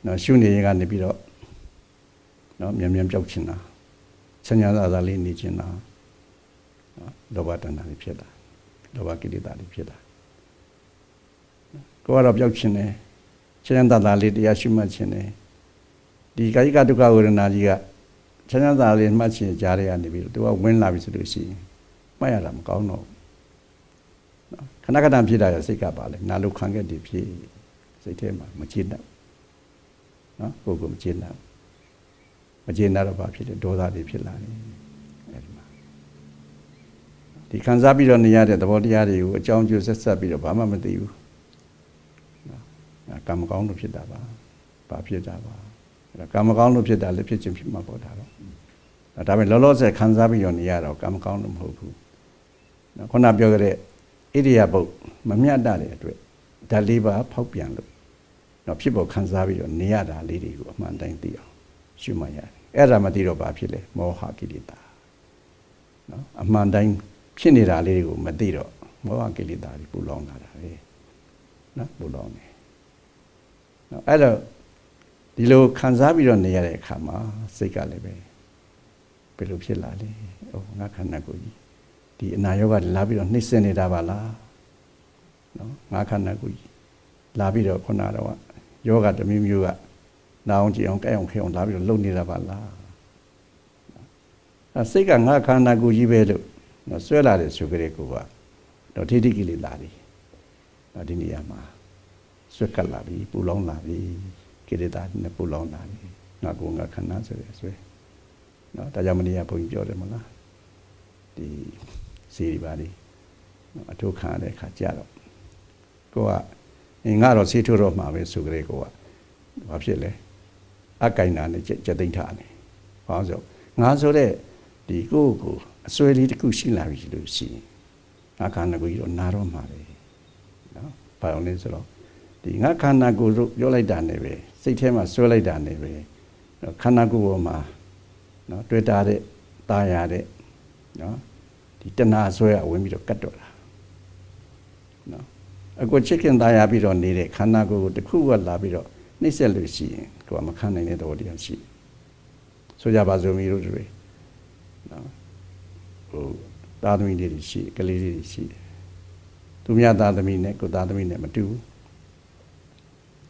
နော်ရှုနေရင်ကနေပြီးတော့နော်မြန်မြန်ပြောက်ချင်တာဆညာသာသာလေးနေချင်တာနော်လောဘတဏ္ဍာတွေဖြစ်တာလောဘကိလေသာတွေဖြစ်တာ ကိုကတော့ပြောက်ချင်တယ်ဆညာသာသာလေးတရားရှုမှတ်ချင်တယ်ဒီကာယကဒုက္ခဝေဒနာကြီးကဆညာသာလေးမှတ်ချင်ကြားရကနေပြီးတော့သူကဝင်လာပြီဆိုလို့ရှိရင်မှတ်ရတာမကောင်းတော့ခဏခဏဖြစ်တာရစိတ်ကပါလေနာလုခံခဲ့တည်ဖြစ်စိတ်ထဲမှာမကျေနပ်နော်ကိုယ်ကမကျေနပ်မကျေနပ်တော့ဘာဖြစ်လဲဒေါသတွေဖြစ်လာတယ်အဲဒီမှာဒီခံစားပြီးတော့နေရတဲ့သဘောတရားတွေကိုအကြောင်းကျိုးဆက်ဆက်ပြီးတော့ဘာမှမသိဘူးနော် ကံမကောင်းလို့ဖြစ်တာပါဘာဖြစ်တာပါအဲ့တော့ကံမကောင်းလို့ဖြစ်တာလည်းဖြစ်ခြင်းဖြစ်မှာပေါ့ဒါတော့ဒါပေမဲ့လောလောဆယ်ခံစားပြီးတော့နေရတော့ကံမကောင်းလို့မဟုတ်ဘူးနော်ခုနပြောခဲ့တဲ့ဣရိယာပုတ်မမြတ်တဲ့အတွက်ဓာတ်လေးပါဖောက်ပြန်လို့တော့ဖြစ်ပေါ်ခံစားပြီးတော့နေရတာလေးတွေကိုအမှန်တိုင်းသိအောင်ရှုမှတ်ရတယ်အဲ့ဒါမသိတော့ဘာဖြစ်လဲမောဟကိလေသာနော်အမှန်တိုင်းဖြစ်နေတာလေးတွေကိုမသိတော့မောဟကိလေသာတွေပူလောင်လာတာပဲနော်ပူလောင်နေ နော်အဲ့တော့ဒီလိုခံစားပြီးတော့နေရတဲ့အခါမှာစိတ်ကလည်းပဲဘယ်လိုဖြစ်လာလဲ။အိုးငါခန္ဓာကိုယ်ကြီးဒီအနာရောဂါလာပြီးတော့နှိမ့်စင်နေတာပါလား။နော်ငါခန္ဓာကိုယ်ကြီးလာပြီးတော့ခုနတော့ယောဂတစ်မျိုးမျိုးကနာအောင်ကြည့်အောင်ကြိုက်အောင်ခဲအောင်လာပြီးတော့လှုပ်နေတာပါလား။အဲစိတ်ကငါခန္ဓာကိုယ်ကြီးပဲလို့နော်ဆွဲလာတဲ့ဆိုကြတဲ့ကိုကတော့ထိတိကိလေသာတွေ။ဒီနေရာမှာ ဆွဲကပ်လာပြီပူလောင်လာပြီကိလေသာနဲ့ပူလောင်လာပြီငါကိုငါခန္ဓာဆိုရဆွဲနော်ဒါကြောင့်မနေ့ကဘုန်းကြီးပြောတယ်မလားဒီစီရီပါလေးနော်အထုခံရတဲ့အခါကြတော့ကိုကအင်းငါတော့ဆေးထိုးတော့မှာပဲဆိုကြတဲ့ကိုကဘာဖြစ်လဲအကင်နာနဲ့ကြက်သိမ့်ထားတယ်ဘာလို့ဆိုငါဆိုတဲ့ဒီကိုကိုအစွဲလေးတစ်ခုရှိလာပြီလို့ရှိရင်ငါခန္ဓာကိုယ်ကြီးတော့နာတော့မှာပဲနော်ဘာလို့လဲဆိုတော့ ဒီငါခန္ဓာကိုယ်တို့ပြောလိုက်တာနဲ့ပဲစိတ်ထဲမှာဆွဲလိုက်တာနဲ့ပဲခန္ဓာကိုယ်ပေါ်မှာနော်တွေ့တာတဲ့ตาရတဲ့နော်ဒီတဏှာဆွဲကဝင်ပြီးတော့ကတ်တော့တာနော်အခုချစ်ခင်ตาရပြီးတော့နေတဲ့ခန္ဓာကိုယ်ကိုတစ်ခုကလာပြီးတော့နှိမ့်ဆက်လို့ရှိရင်ကိုယ်ကမခံနိုင်တဲ့သဘောတရားရှိဆိုကြပါစို့မိတို့တွေနော်ဟိုသားသမီးတွေရှိကလေးတွေရှိတယ်သူများသားသမီးနဲ့ကိုသားသမီးနဲ့မတူဘူး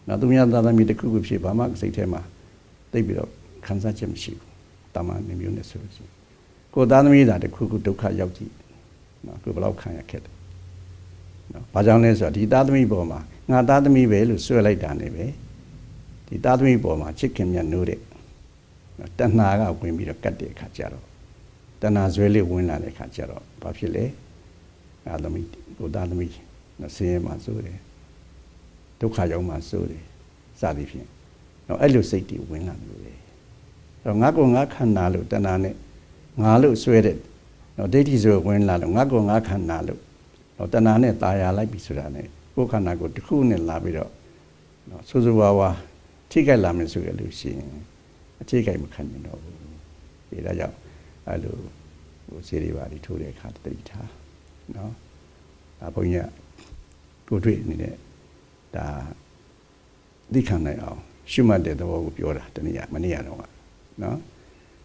နော်သူများသားသမီးတစ်ခုခုဖြစ်ဘာမှစိတ်ထဲမှာသိပြီးတော့ခံစားချက်မရှိဘူးတာမန်နေမျိုးနဲ့ဆိုလို့ရှိရင်ကိုသားသမီးသာတစ်ခုခုဒုက္ခရောက်ကြည့်နော်ကိုဘယ်လောက်ခံရခဲ့တယ်နော်ဘာကြောင့်လဲဆိုတော့ဒီသားသမီးပေါ်မှာငါသားသမီးပဲလို့ဆွဲလိုက်တာနေပဲဒီသားသမီးပေါ်မှာချစ်ခင်မြတ်နိုးတဲ့တဏှာကဝင်ပြီးတော့ကတ်တဲ့အခါကျတော့တဏှာဇွဲလေးဝင်လာတဲ့အခါကျတော့ဘာဖြစ်လဲငါသမီးကိုသားသမီးဆင်းရဲမှစိုးတယ် ဒုက္ခရောက်မှစိုးတယ်စသည်ဖြင့်တော့အဲ့လိုစိတ်တွေဝင်လာလို့လေအဲ့တော့ငါကိုငါခန္ဓာလို့တဏှာနဲ့ငါလို့ဆွဲတဲ့တော့ဒိဋ္ဌိဆိုဝင်လာလို့ငါကိုငါခန္ဓာလို့တော့တဏှာနဲ့ตายာလိုက်ပြီဆိုတာနဲ့ကိုယ်ခန္ဓာကိုတစ်ခုနဲ့လာပြီးတော့နော်စူးစူးဝါးဝါထိခိုက်လာမယ်ဆိုရလို့ရှိရင်အထိခိုက်မခံနိုင်တော့ဘူးဒီဒါကြောင့်အဲ့လိုဟိုစေရီပါဒီထိုးတဲ့အခါတတိထားနော်အဘုန်းကြီးကကိုတွေ့နေတဲ့ ဒါသိခံနိုင်အောင်ရှုမှတ်တဲ့သဘောကိုပြောတာတနည်းမနေ့ကတော့နော်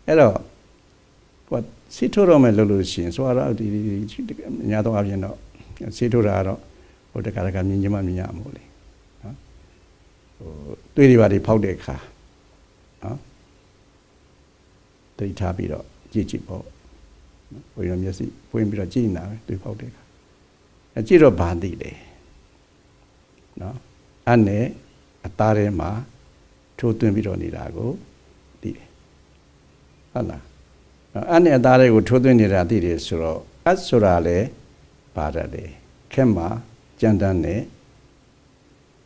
အဲ့တော့ကိုစီထိုးတော့မယ်လို့လို့ရှိရင်ဆိုတော့ဒီညာတော့အပြင်တော့စီထိုးတာကတော့ဟိုတခါတခါမြင်ချင်းမှမြင်ရမို့လေနော်ဟိုတွေးတွေပါတွေဖောက်တဲ့အခါနော်တိထားပြီးတော့ကြည့်ကြည့်ပေါ့ဘုရားမျက်စိပွင့်ပြီးတော့ကြည့်နေတာပဲတွေးပေါက်တဲ့အခါအဲကြည့်တော့ဘာသိလဲ နော်အဲ့နဲ့အသားထဲမှာထိုးသွင်းပြီးတော့နေတာကိုသိတယ်ဟုတ်လားအဲ့နဲ့အသားတွေကိုထိုးသွင်းနေတာသိတယ်ဆိုတော့အဆိုတာလေဘာတယ်ခက်မှာကြမ်းတမ်းနဲ့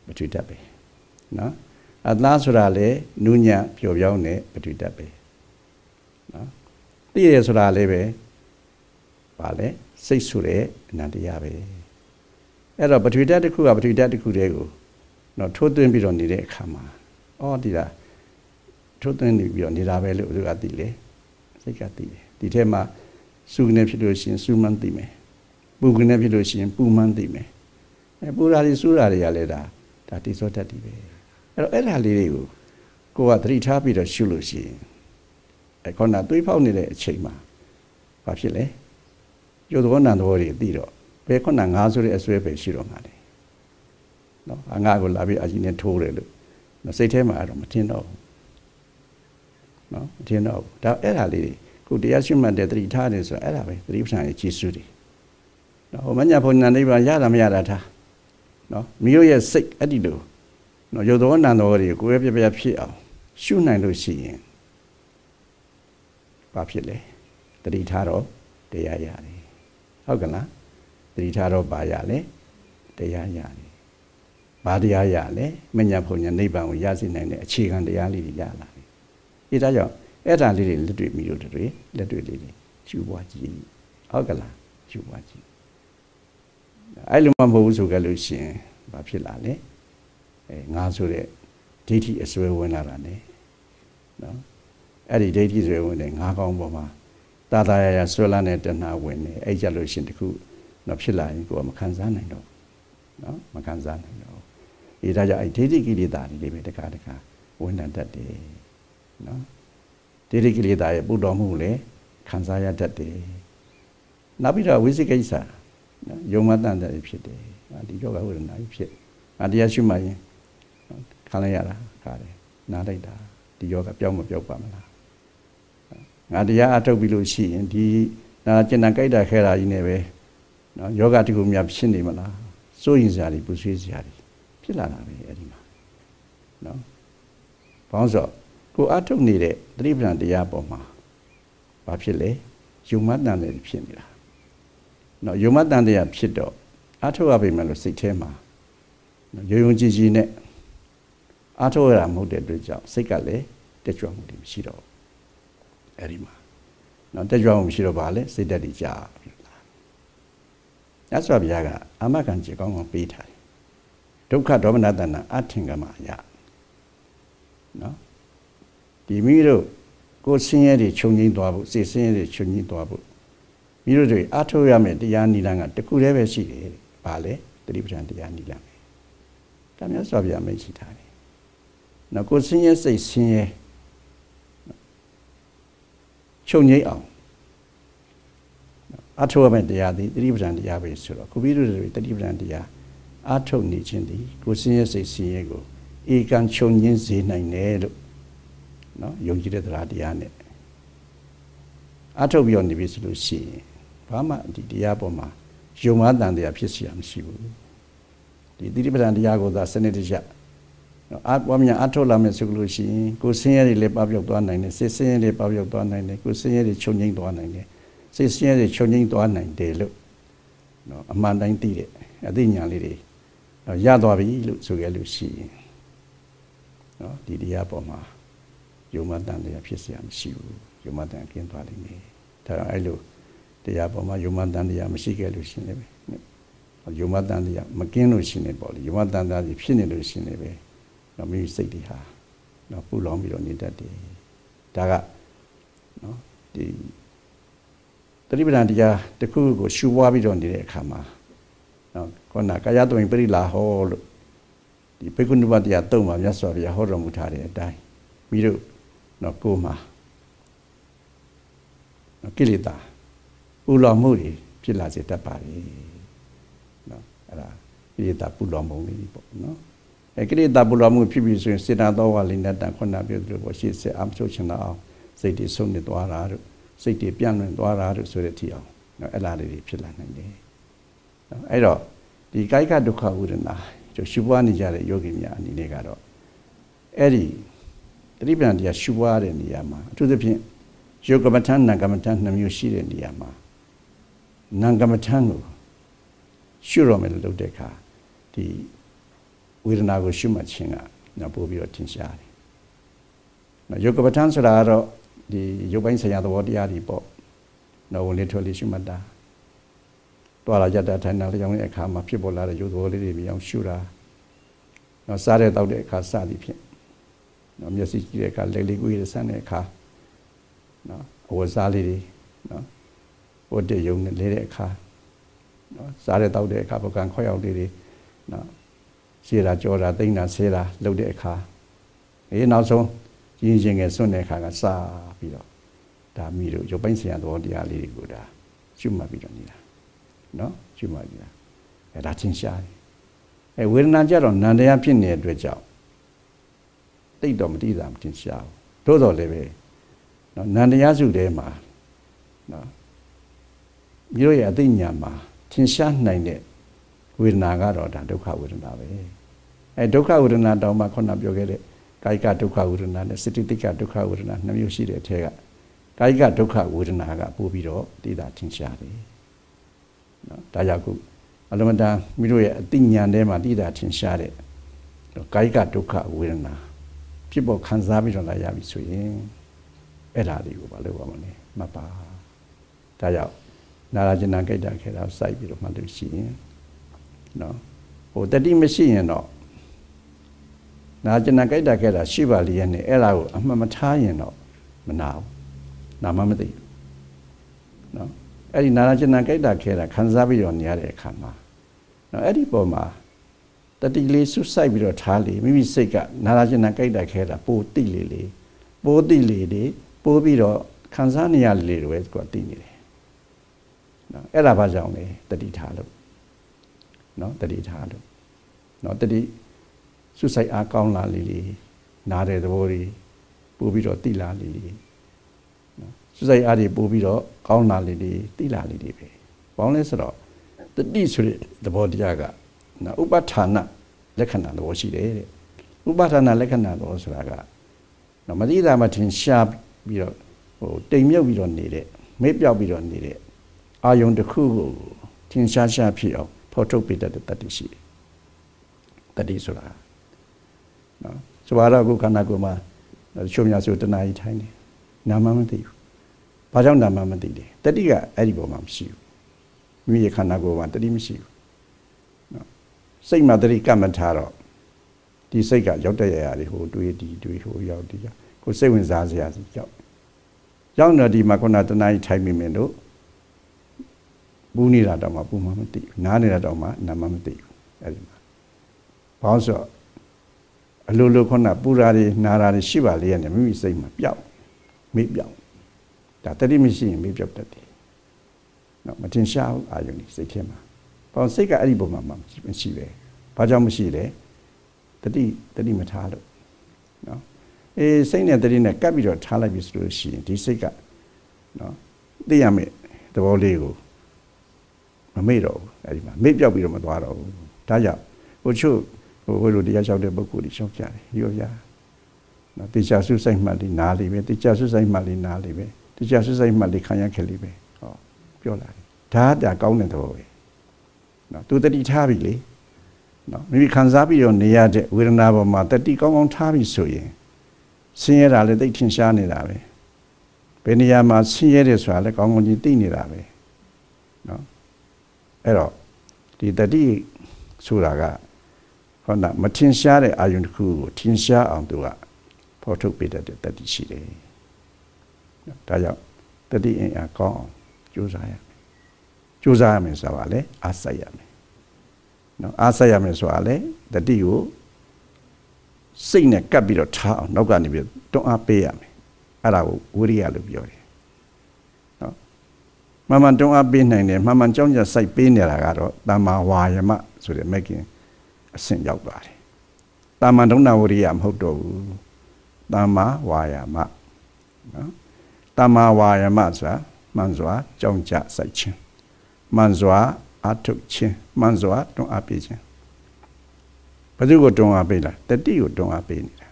ပထဝီဓာတ်ပဲနော်အသားဆိုတာလေနူးညံ့ပျော်ပြောင်းတဲ့ပထဝီဓာတ်ပဲနော်သိရဆိုတာလေပဲပါလေစိတ်ဆိုတဲ့အနန္တရားပဲ အဲ့တော့ပထဝီဓာတ်တစ်ခုကပထဝီဓာတ်တစ်ခုတည်းကိုနော်ထိုးသွင်းပြီးတော့နေတဲ့အခါမှာအော်ဒီလားထိုးသွင်းနေပြီးတော့နေတာပဲလို့သူကသိလေစိတ်ကသိတယ်ဒီထဲမှာစုကနေဖြစ်လို့ရှိရင်စုမှန်းသိမယ်ပူကနေဖြစ်လို့ရှိရင်ပူမှန်းသိမယ်အဲပူရာတွေစူးရာတွေကလည်းဒါဒါတိစောတတ်တယ်ပဲအဲ့တော့အဲ့ဒါလေးတွေကိုကိုကသတိထားပြီးတော့ရှုလို့ရှိရင်အဲခေါင်းကသွေးဖောက်နေတဲ့အချိန်မှာဘာဖြစ်လဲရုပ်သဘောနာသဘောတွေသိတော့ ဘယ်ခုနငါဆိုတဲ့အစွဲပဲရှိတော့မှာလေနော်အငါကိုလာပြီးအကြီးနဲ့ထိုးတယ်လို့နော်စိတ်ထဲမှာအဲ့တော့မထင်တော့ဘူးနော်မထင်တော့ဘူးဒါအဲ့ဒါလေးတွေကိုတရားရှိမှတ်တဲ့သတိထားတယ်ဆိုတော့အဲ့ဒါပဲသတိပဋ္ဌာန်ရဲ့ကြီးစုတွေနော်ဟိုမညာဘုံညာနိဗ္ဗာန်ရတာမရတာထားနော်မိတို့ရဲ့စိတ်အဲ့ဒီလိုနော်ရုပ်သောနာမ်တော်တွေကိုယ်ရဲ့ပြပြဖြစ်အောင်ရှုနိုင်လို့ရှိရင်ဘာဖြစ်လဲတတိထားတော့တရားရတယ်ဟုတ်ကလား တတိထားတော့ဘာရလဲတရားရတယ်ဘာတရားရလဲမညာဖုန်ညာနိဗ္ဗာန်ကိုရရှိနိုင်တဲ့အခြေခံတရားလေးတွေရလာပြီဒါကြောင့်အဲ့ဒါလေးတွေလက်တွေ့မိတို့တွေလက်တွေ့လေးတွေရှုပွားကြည့်ဟုတ်ကလားရှုပွားကြည့်အဲ့လိုမှမဟုတ်ဘူးဆိုကြလို့ရှိရင်ဘာဖြစ်လာလဲအဲငါဆိုတဲ့ဒိဋ္ဌိအစွဲဝင်လာတာ ਨੇ နော်အဲ့ဒီဒိဋ္ဌိစွဲဝင်တဲ့ငါးကောင်းပေါ်မှာတာတာရရဆွဲလာတဲ့တဏှာဝင်နေအဲ့ကြလို့ရှင်တခု တော့ဖြစ်လာရင်ကိုယ်ကမခံစားနိုင်တော့နော်မခံစားနိုင်တော့အေးဒါကြောင့်အဲ့ဒိဋ္ဌိကိလေသာတွေပဲတခါတခါဝင်တတ်တယ်နော်ဒိဋ္ဌိကိလေသာရဲ့ပူတော်မှုလည်းခံစားရတတ်တယ်နောက်ပြီးတော့ဝိသိကိစ္စနော်ယုံမတန်တဲ့ဖြစ်တယ်ဒီယောဂဝေဒနာကြီးဖြစ်အတရားရှိမှရင်ခံလိုက်ရတာခါတယ်နားလိုက်တာဒီယောဂပြောင်းမပြောက်ပါမလားငါတရားအထုတ်ပြီးလို့ရှိရင်ဒီနာကျင်တန်ကြိုက်တာခဲတာကြီးနဲ့ပဲ နော်ယောဂတခုများဖြစ်နေမလားစိုးရင်စရာတွေပူဆွေးစရာတွေဖြစ်လာတာပဲအဲ့ဒီမှာနော်ဘောင်းစောကိုအထုတ်နေတဲ့သတိပ္ပံတရားပေါ်မှာဘာဖြစ်လဲယုံမတန်တယ်ဖြစ်နေတာနော်ယုံမတန်တရားဖြစ်တော့အထုတ်ရပြီမဲ့လို့စိတ်ထဲမှာယုံယုံကြည်ကြည်နဲ့အထုတ်ရတာမဟုတ်တဲ့အတွက်ကြောင့်စိတ်ကလည်းတက်ကြွမှုတွေမရှိတော့အဲ့ဒီမှာနော်တက်ကြွမှုမရှိတော့ပါလေစိတ်တက်တွေကြာပြီလား ရသော်ဘုရားကအမကန်ကြေကောင်းကောင်းပေးထားတယ်ဒုက္ခဒေါမနတနာအထင်ကမှရနော်ဒီမိတို့ကိုယ်ဆင်းရဲတွေခြုံငိမ့်သွားဖို့စိတ်ဆင်းရဲတွေခြုံငိမ့်သွားဖို့မိတို့တွေအထုတ်ရမယ်တရားနိလန်းကတခုတည်းပဲရှိတယ်။ဘာလဲတတိပဋ္ဌာန်တရားနိလန်းပဲ။ဒါမျိုးဆိုပြမိတ်ရှိထားတယ်။နော်ကိုယ်ဆင်းရဲစိတ်ဆင်းရဲခြုံငိမ့်အောင် အထုတ်ရမယ်တရားသည်တတိပဋ္ဌာန်တရားပဲဆိုတော့ခုပြီးတို့တွေတတိပဋ္ဌာန်တရားအထုတ်နေခြင်းသည်ကိုယ်ဆင်းရဲစိတ်ဆင်းရဲကိုဧကံခြုံငင်းစေနိုင်တယ်လို့နော်ယုံကြည်တဲ့တရားတရားနဲ့အထုတ်ပြီးတော့နေပြီဆိုလို့ရှိရင်ဘာမှဒီတရားပေါ်မှာယုံမတန်တရားဖြစ်စီရမရှိဘူးဒီသတိပဋ္ဌာန်တရားကိုသာစနစ်တကျအာပွားများအထုတ်လာမယ်ဆိုလို့ရှိရင်ကိုယ်ဆင်းရဲတွေလည်းပပျောက်သွားနိုင်တယ်စိတ်ဆင်းရဲတွေပပျောက်သွားနိုင်တယ်ကိုယ်ဆင်းရဲတွေချုပ်ငြိမ်းသွားနိုင်တယ် စိတ်ဆင်းရဲတွေချုပ်ငြိမ်းသွားနိုင်တယ်လို့နော်အမှန်တိုင်းသိတဲ့အသိဉာဏ်လေးတွေရသွားပြီလို့ဆိုခဲ့လို့ရှိရင်နော်ဒီတရားပေါ်မှာယုံမတန်တရားဖြစ်เสียမရှိဘူးယုံမတန်ကင်းသွားလိမ့်မယ်ဒါကြောင့်အဲ့လိုတရားပေါ်မှာယုံမတန်တရားမရှိခဲ့လို့ရှိနေပဲယုံမတန်တရားမကင်းလို့ရှိနေပေါ့လေယုံမတန်တရားကြီးဖြစ်နေလို့ရှိနေပဲတော့မိစိတ်တွေဟာတော့ပူလောင်ပြီးတော့နေတတ်တယ်ဒါကနော်ဒီ တတိပဒံတရားတစ်ခုကိုရှုပွားပြီးတော့နေတဲ့အခါမှာနော်ခေါဏကာယတုံပရိလာဟောလို့ဒီဘေကုဏုပတရားတုံမှာမြတ်စွာဘုရားဟောတော်မူထားတဲ့အတိုင်းမိတို့နော်ကိုမှာနော်ကိလေသာပူလောင်မှုတွေဖြစ်လာစေတတ်ပါလေနော်အဲ့ဒါကိလေသာပူလောင်မှုလေးပေါ့နော်အဲကိလေသာပူလောင်မှုဖြစ်ပြီးဆိုရင်စေတတော်ဝါလေးနဲ့တန်ခုနပြောသလိုပေါ့ရှေ့ဆက်အမချုပ်ချင်တော့အောင်စိတ်တွေဆုံးနေသွားတာတို့ စိတ်တွေပြန့်လွင့်သွားတာလို့ဆိုတဲ့အထိအောင်နော်အဲ့လားတွေဖြစ်လာနိုင်တယ်နော်အဲ့တော့ဒီကာယကဒုက္ခဝေဒနာကျွန်ရှုပွားနေကြတဲ့ယောဂီများအနေနဲ့ကတော့အဲ့ဒီတတိပံတရားရှုပွားတဲ့နေရာမှာအထူးသဖြင့်ယောဂမထန်နံကမထန်နှမျိုးရှိတဲ့နေရာမှာနံကမထန်ကိုရှုရမယ်လို့လုပ်တဲ့အခါဒီဝေဒနာကိုရှုမှတ်ခြင်းကနော်ပို့ပြီးတော့ထင်ရှားတယ်။နော်ယောဂပဋ္ဌာန်းဆိုတာကတော့ ဒီရုပ်ပိုင်းဆိုင်ရာသဘောတရားတွေပေါ့။နော်ဝင်လေထွက်လေရှုမှတ်တာ။တွာလာကြတာထိုင်တာလျောင်းတဲ့အခါမှာဖြစ်ပေါ်လာတဲ့ရုပ်သဘောလေးတွေမြင်အောင်ရှုတာ။နော်စားတဲ့တောက်တဲ့အခါစသည်ဖြင့်နော်မျက်စိကြည့်တဲ့အခါလက်လေးကိုရဆန်းတဲ့အခါနော်အဝတ်စားလေးတွေနော်ဟိုတဲ့ယုံနဲ့လဲတဲ့အခါနော်စားတဲ့တောက်တဲ့အခါပုဂ္ဂံခွက်ရောက်လေးတွေနော်ရှည်တာကြောတာတိမ့်တာဆဲတာလှုပ်တဲ့အခါအေးနောက်ဆုံး ရင်းရင်ငယ်စွန့်တဲ့အခါကစပြီးတော့ဒါမိတို့ရုပ်ပိုင်းဆရာသဘောတရားလေးတွေကိုဒါရှုမှတ်ပြီးတော့နေတာနော်ရှုမှတ်နေတာအဲဒါချင်းရှားတယ်အဲဝေဒနာကြတော့နန္တရားဖြစ်နေတဲ့အတွက်ကြောင့်တိတ်တော့မတိတာမတင်ရှားဘူးသို့တော်လည်းပဲနော်နန္တရားစုထဲမှာနော်မြို့ရဲ့အသိဉာဏ်မှာထင်ရှားနိုင်တဲ့ဝေဒနာကတော့ဒါဒုက္ခဝေဒနာပဲအဲဒုက္ခဝေဒနာတောင်မှခုနပြောခဲ့တဲ့ ကာယကဒုက္ခဝေဒနာနဲ့စတိတိကဒုက္ခဝေဒနာနှစ်မျိုးရှိတဲ့အထက်ကကာယကဒုက္ခဝေဒနာကပို့ပြီးတော့သိတာထင်ရှားတယ်နော်ဒါကြောင့်ခုအလုံးမတန်မိတို့ရဲ့အသိဉာဏ်ထဲမှာသိတာထင်ရှားတဲ့ကာယကဒုက္ခဝေဒနာဖြစ်ပေါ်ခံစားပြီးတော့လာရပြီဆိုရင်အဲ့ဒါလေးကိုမလုပ်ပါမလဲမှတ်ပါဒါကြောင့်နာရကျင်နာကိတ္တခေတာစိုက်ပြီးတော့မှတ်လို့ရှိရင်နော်ဟိုတတိမရှိရင်တော့ နာကျင်နာကြိုက်တာခဲ့တာရှိပါလေရဲ့နဲ့အဲ့ဒါကိုအမှတ်မထားရင်တော့မနာဘူးနာမမသိဘူးနော်အဲ့ဒီနာကျင်နာကြိုက်တာခဲ့တာခံစားပြီးတော့နေရတဲ့အခါမှာနော်အဲ့ဒီပုံမှာတတိလေးဆွဆိုင်ပြီးတော့ထားလေမိမိစိတ်ကနာကျင်နာကြိုက်တာခဲ့တာပိုတိလေလေပိုတိလေလေပိုပြီးတော့ခံစားနေရလေတွေပဲသူကသိနေတယ်နော်အဲ့ဒါဘာကြောင့်လဲတတိထားလို့နော်တတိထားလို့နော်တတိ စွဆိုင်အားကောင်းလာလေလေနားတဲ့သဘောတွေပို့ပြီးတော့တိလာလေလေနော်စွဆိုင်အားတွေပို့ပြီးတော့ကောင်းလာလေလေတိလာလေလေပဲဘောင်းလဲဆိုတော့တတိဆိုတဲ့သဘောတရားကနော်ဥပဋ္ဌာဏလက္ခဏာသဘောရှိတယ်တဲ့ဥပဋ္ဌာဏလက္ခဏာသဘောဆိုတာကနော်မတိတာမထင်ရှားပြီးတော့ဟိုတိမ်မြုပ်ပြီးတော့နေတဲ့မေ့ပြောက်ပြီးတော့နေတဲ့အာယုံတစ်ခုကိုထင်ရှားရှားဖြစ်အောင်ဖော်ထုတ်ပေးတတ်တဲ့တတိရှိတယ်တတိဆိုတာ နော်ဆိုပါတော့အခုခန္ဓာကိုယ်မှာချုံများဆိုတဏှာကြီးထိုင်းတယ်နာမမသိဘူးဘာကြောင့်နာမမသိလဲတတိကအဲ့ဒီပုံမှာမရှိဘူးမိရဲ့ခန္ဓာကိုယ်မှာတတိမရှိဘူးနော်စိတ်မှာတတိကမ္မထားတော့ဒီစိတ်ကရောက်တဲ့ရရာတွေဟိုတွေးဒီတွေးဟိုရောက်ဒီကိုစိတ်ဝင်စားစရာစီရောက်ရောက်တော့ဒီမှာခုနတဏှာကြီးထိုင်းမိမယ်လို့ပူနေတာတော့မှပူမှမသိဘူးနားနေတာတော့မှနာမမသိဘူးအဲ့ဒီမှာဘာလို့ဆို အလိုလိုခုနပူရာတွေနာရာတွေရှိပါလေရတယ်မိမိစိတ်မှာပျောက်မေ့ပျောက်ဒါတတိမရှိရင်မေ့ပျောက်တတ်တယ်နော်မတင်ရှားဘူးအာယုန်ဒီစိတ်ထဲမှာဘာလို့စိတ်ကအဲ့ဒီပုံမှာမရှိပဲဘာကြောင့်မရှိလဲတတိတတိမထားလို့နော်အေးစိတ်နဲ့တတိနဲ့ကပ်ပြီးတော့ထားလိုက်ပြီဆိုလို့ရှိရင်ဒီစိတ်ကနော်သိရမယ်သဘောလေးကိုမမေ့တော့ဘူးအဲ့ဒီမှာမေ့ပြောက်ပြီးတော့မသွားတော့ဘူးဒါကြောင့်ဟိုချို့ ဟိုဟိုလိုတရားလျှောက်တဲ့ပုဂ္ဂိုလ်တွေရှောက်ကြတယ်ရောရနော်တေချာဆုဆိုင်မှတ်လေးနားလေးပဲတေချာဆုဆိုင်မှတ်လေးနားလေးပဲတေချာဆုဆိုင်မှတ်လေးခံရခဲ့လေးပဲဟောပြောလာတယ်ဒါကကောင်းတဲ့သဘောပဲနော်သူတတိထားပြီလေနော်မိမိခံစားပြီးတော့နေရတဲ့ဝေဒနာပေါ်မှာတတိကောင်းကောင်းထားပြီဆိုရင်ဆင်းရဲတာလည်းသိထင်ရှားနေတာပဲဘယ်နေရာမှာဆင်းရဲတယ်ဆိုတာလည်းကောင်းကောင်းကြီးသိနေတာပဲနော်အဲ့တော့ဒီတတိဆိုတာက ဟောတာမထင်ရှားတဲ့အာယုန်တစ်ခုကိုထင်ရှားအောင်သူကဖော်ထုတ်ပေးတတ်တဲ့တတိရှိတယ်ဒါကြောင့်တတိအင်အားကောင်းအောင်ကြိုးစားရမယ်ကြိုးစားရမယ်ဆိုတာလေအားစိုက်ရမယ်နော်အားစိုက်ရမယ်ဆိုတာလေတတိကိုစိတ်နဲ့ကပ်ပြီးတော့ထားအောင်နောက်ကနေပြီးတွန်းအားပေးရမယ်အဲ့ဒါကိုဝိရိယလို့ပြောတယ်မှန်မှန်တွန်းအားပေးနိုင်တယ်မှန်မှန်ကြောင်းကြစိုက်ပေးနေတာကတော့တမ္မာဝါယမဆိုတဲ့မက်ကင် အဆင့်ရောက်သွားတယ်တမ္မာဒုဏဝရိယမဟုတ်တော့ဘူးတမ္မာဝါယမနော်တမာဝါယမဆိုတာမှန်စွာကြောင်းကြစိုက်ခြင်းမှန်စွာအထုတ်ခြင်းမှန်စွာတွန်းအားပေးခြင်းဘယ်သူကိုတွန်းအားပေးလားတတိကိုတွန်းအားပေးနေတာ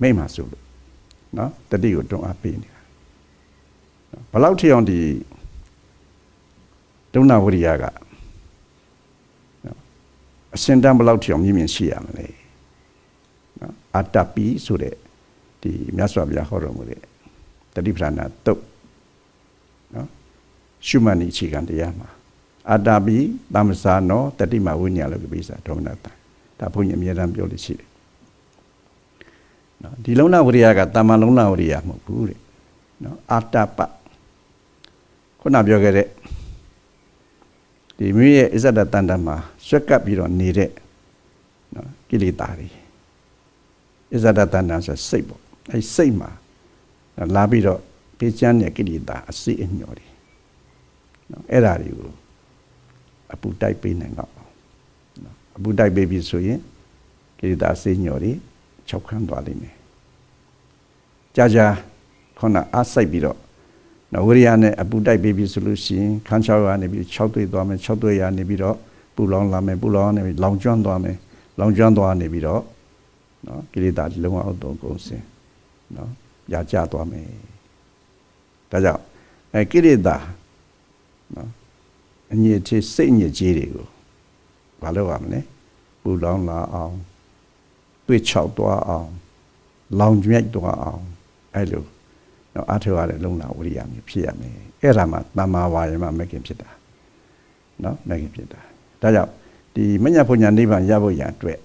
မိမှဆိုလို့နော်တတိကိုတွန်းအားပေးနေတာဘလောက်ထီအောင်ဒီဒုဏဝရိယက အစင်တန်းဘလောက်ထီအောင်မြင်မြင်ရှိရမလဲနော်အတ္တပီဆိုတဲ့ဒီမြတ်စွာဘုရားဟောတော်မူတဲ့တတိပဌာနာတုတ်နော်ရှုမှတ်နေအခြေခံတရားမှာအတ္တပီသမ္မစာနောတတိမဝိညာလောကပိစာဒေါမနတဒါဘုန်းကြီးအမြဲတမ်းပြောလို့ရှိတယ်နော်ဒီလုံးနာဝရိယကတာမန်လုံးနာဝရိယမဟုတ်ဘူးတဲ့နော်အတ္တပခုနပြောခဲ့တဲ့ ဒီမိရဲ့အစ္ဆဒတန်တမှာဆွက်ကပ်ပြီးတော့နေတဲ့နော်ကိလေသာတွေအစ္ဆဒတန်တဆိုစိတ်ပေါ့အဲစိတ်မှာလာပြီးတော့ပေးချမ်းတဲ့ကိလေသာအစိအညော်တွေနော်အဲ့ဓာတွေကိုအပူတိုက်ပေးနိုင်တော့နော်အပူတိုက်ပေးပြီဆိုရင်ကိလေသာအစိညော်တွေခြောက်ခမ်းသွားလိမ့်မယ်ကြာကြာခုနအားစိုက်ပြီးတော့ နော်ဝိရိယနဲ့အပူတိုက်ပေးပြီဆိုလို့ရှိရင်ခန်းချောက်ရနေပြီး6သွေးသွားမယ်6သွေးရနေပြီးတော့ပူလောင်လာမယ်ပူလောင်နေပြီးလောင်ကျွမ်းသွားမယ်လောင်ကျွမ်းသွားနေပြီးတော့နော်ကိလေသာလုံးဝအောက်တော့ကုန်စင်နော်ရကြသွားမယ်ဒါကြောင့်အဲကိလေသာနော်အညစ်အကြေးစိတ်ညစ်ကြေးတွေကိုဘာလုပ်ရမလဲပူလောင်လာအောင်တွေ့ချောက်သွားအောင်လောင်ကျွမ်းသွားအောင်အဲ့လို နော်အထောက်ရတဲ့လုံနာဝိရိယမျိုးဖြစ်ရမယ်အဲ့ဒါမှတမ္မာဝါယမမကင်ဖြစ်တာနော်မကင်ဖြစ်တာဒါကြောင့်ဒီမညာဖုန်ညာနိဗ္ဗာန်ရဖို့ရအတွက်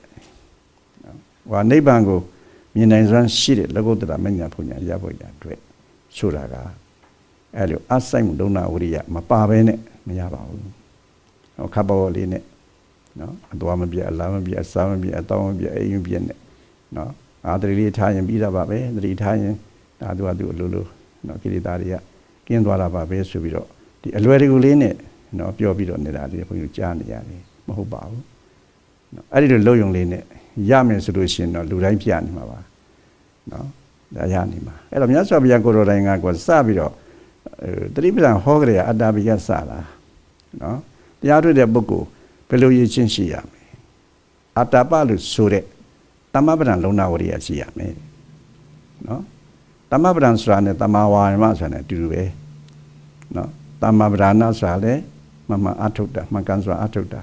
နော်ဟိုနိဗ္ဗာန်ကိုမြင်နိုင်စွမ်းရှိတဲ့လောကုတ္တရာမညာဖုန်ညာရဖို့ရအတွက်ဆိုတာကအဲ့လိုအဆိုင်မှုလုံနာဝိရိယမပါဘဲနဲ့မရပါဘူးဟောခပ်ပေါ်လေးနဲ့နော်အတော်မပြအလားမပြအစားမပြအတောင်းမပြအိမ်မပြနဲ့နော်အာတရီထားရင်ပြီးတာပါပဲတတိထားရင် ဒါသူကသူအလိုလိုနော်ကိလေသာတွေကကင်းသွားတာပါပဲဆိုပြီးတော့ဒီအလွယ်တကူလေးနဲ့နော်ပြောပြီးတော့နေတာဒီဘုန်းကြီးကြားနေရတယ်မဟုတ်ပါဘူးနော်အဲ့ဒီလိုလုံယုံလေးနဲ့ရမယ်ဆိုလို့ရှိရင်တော့လူတိုင်းပြနေမှာပါနော်ဒါရနေမှာအဲ့တော့မြတ်စွာဘုရားကိုယ်တော်တိုင်ကကိုစပြီးတော့တတိပဒံဟောကြရအတ္တပိယစလာနော်တရားတွေ့တဲ့ပုဂ္ဂိုလ်ဘယ်လိုရည်ချင်းရှိရမလဲအတ္တပလို့ဆိုတဲ့တမ္မပဒံလုံနာဝရိယရှိရမယ်နော် တမ္မပဒံဆိုတာနဲ့တမ္မာဝါယမဆိုတာနဲ့အတူတူပဲနော်တမ္မာပဒနာဆိုတာလည်းမမအထုတ်တာမကန်ဆိုတာအထုတ်တာ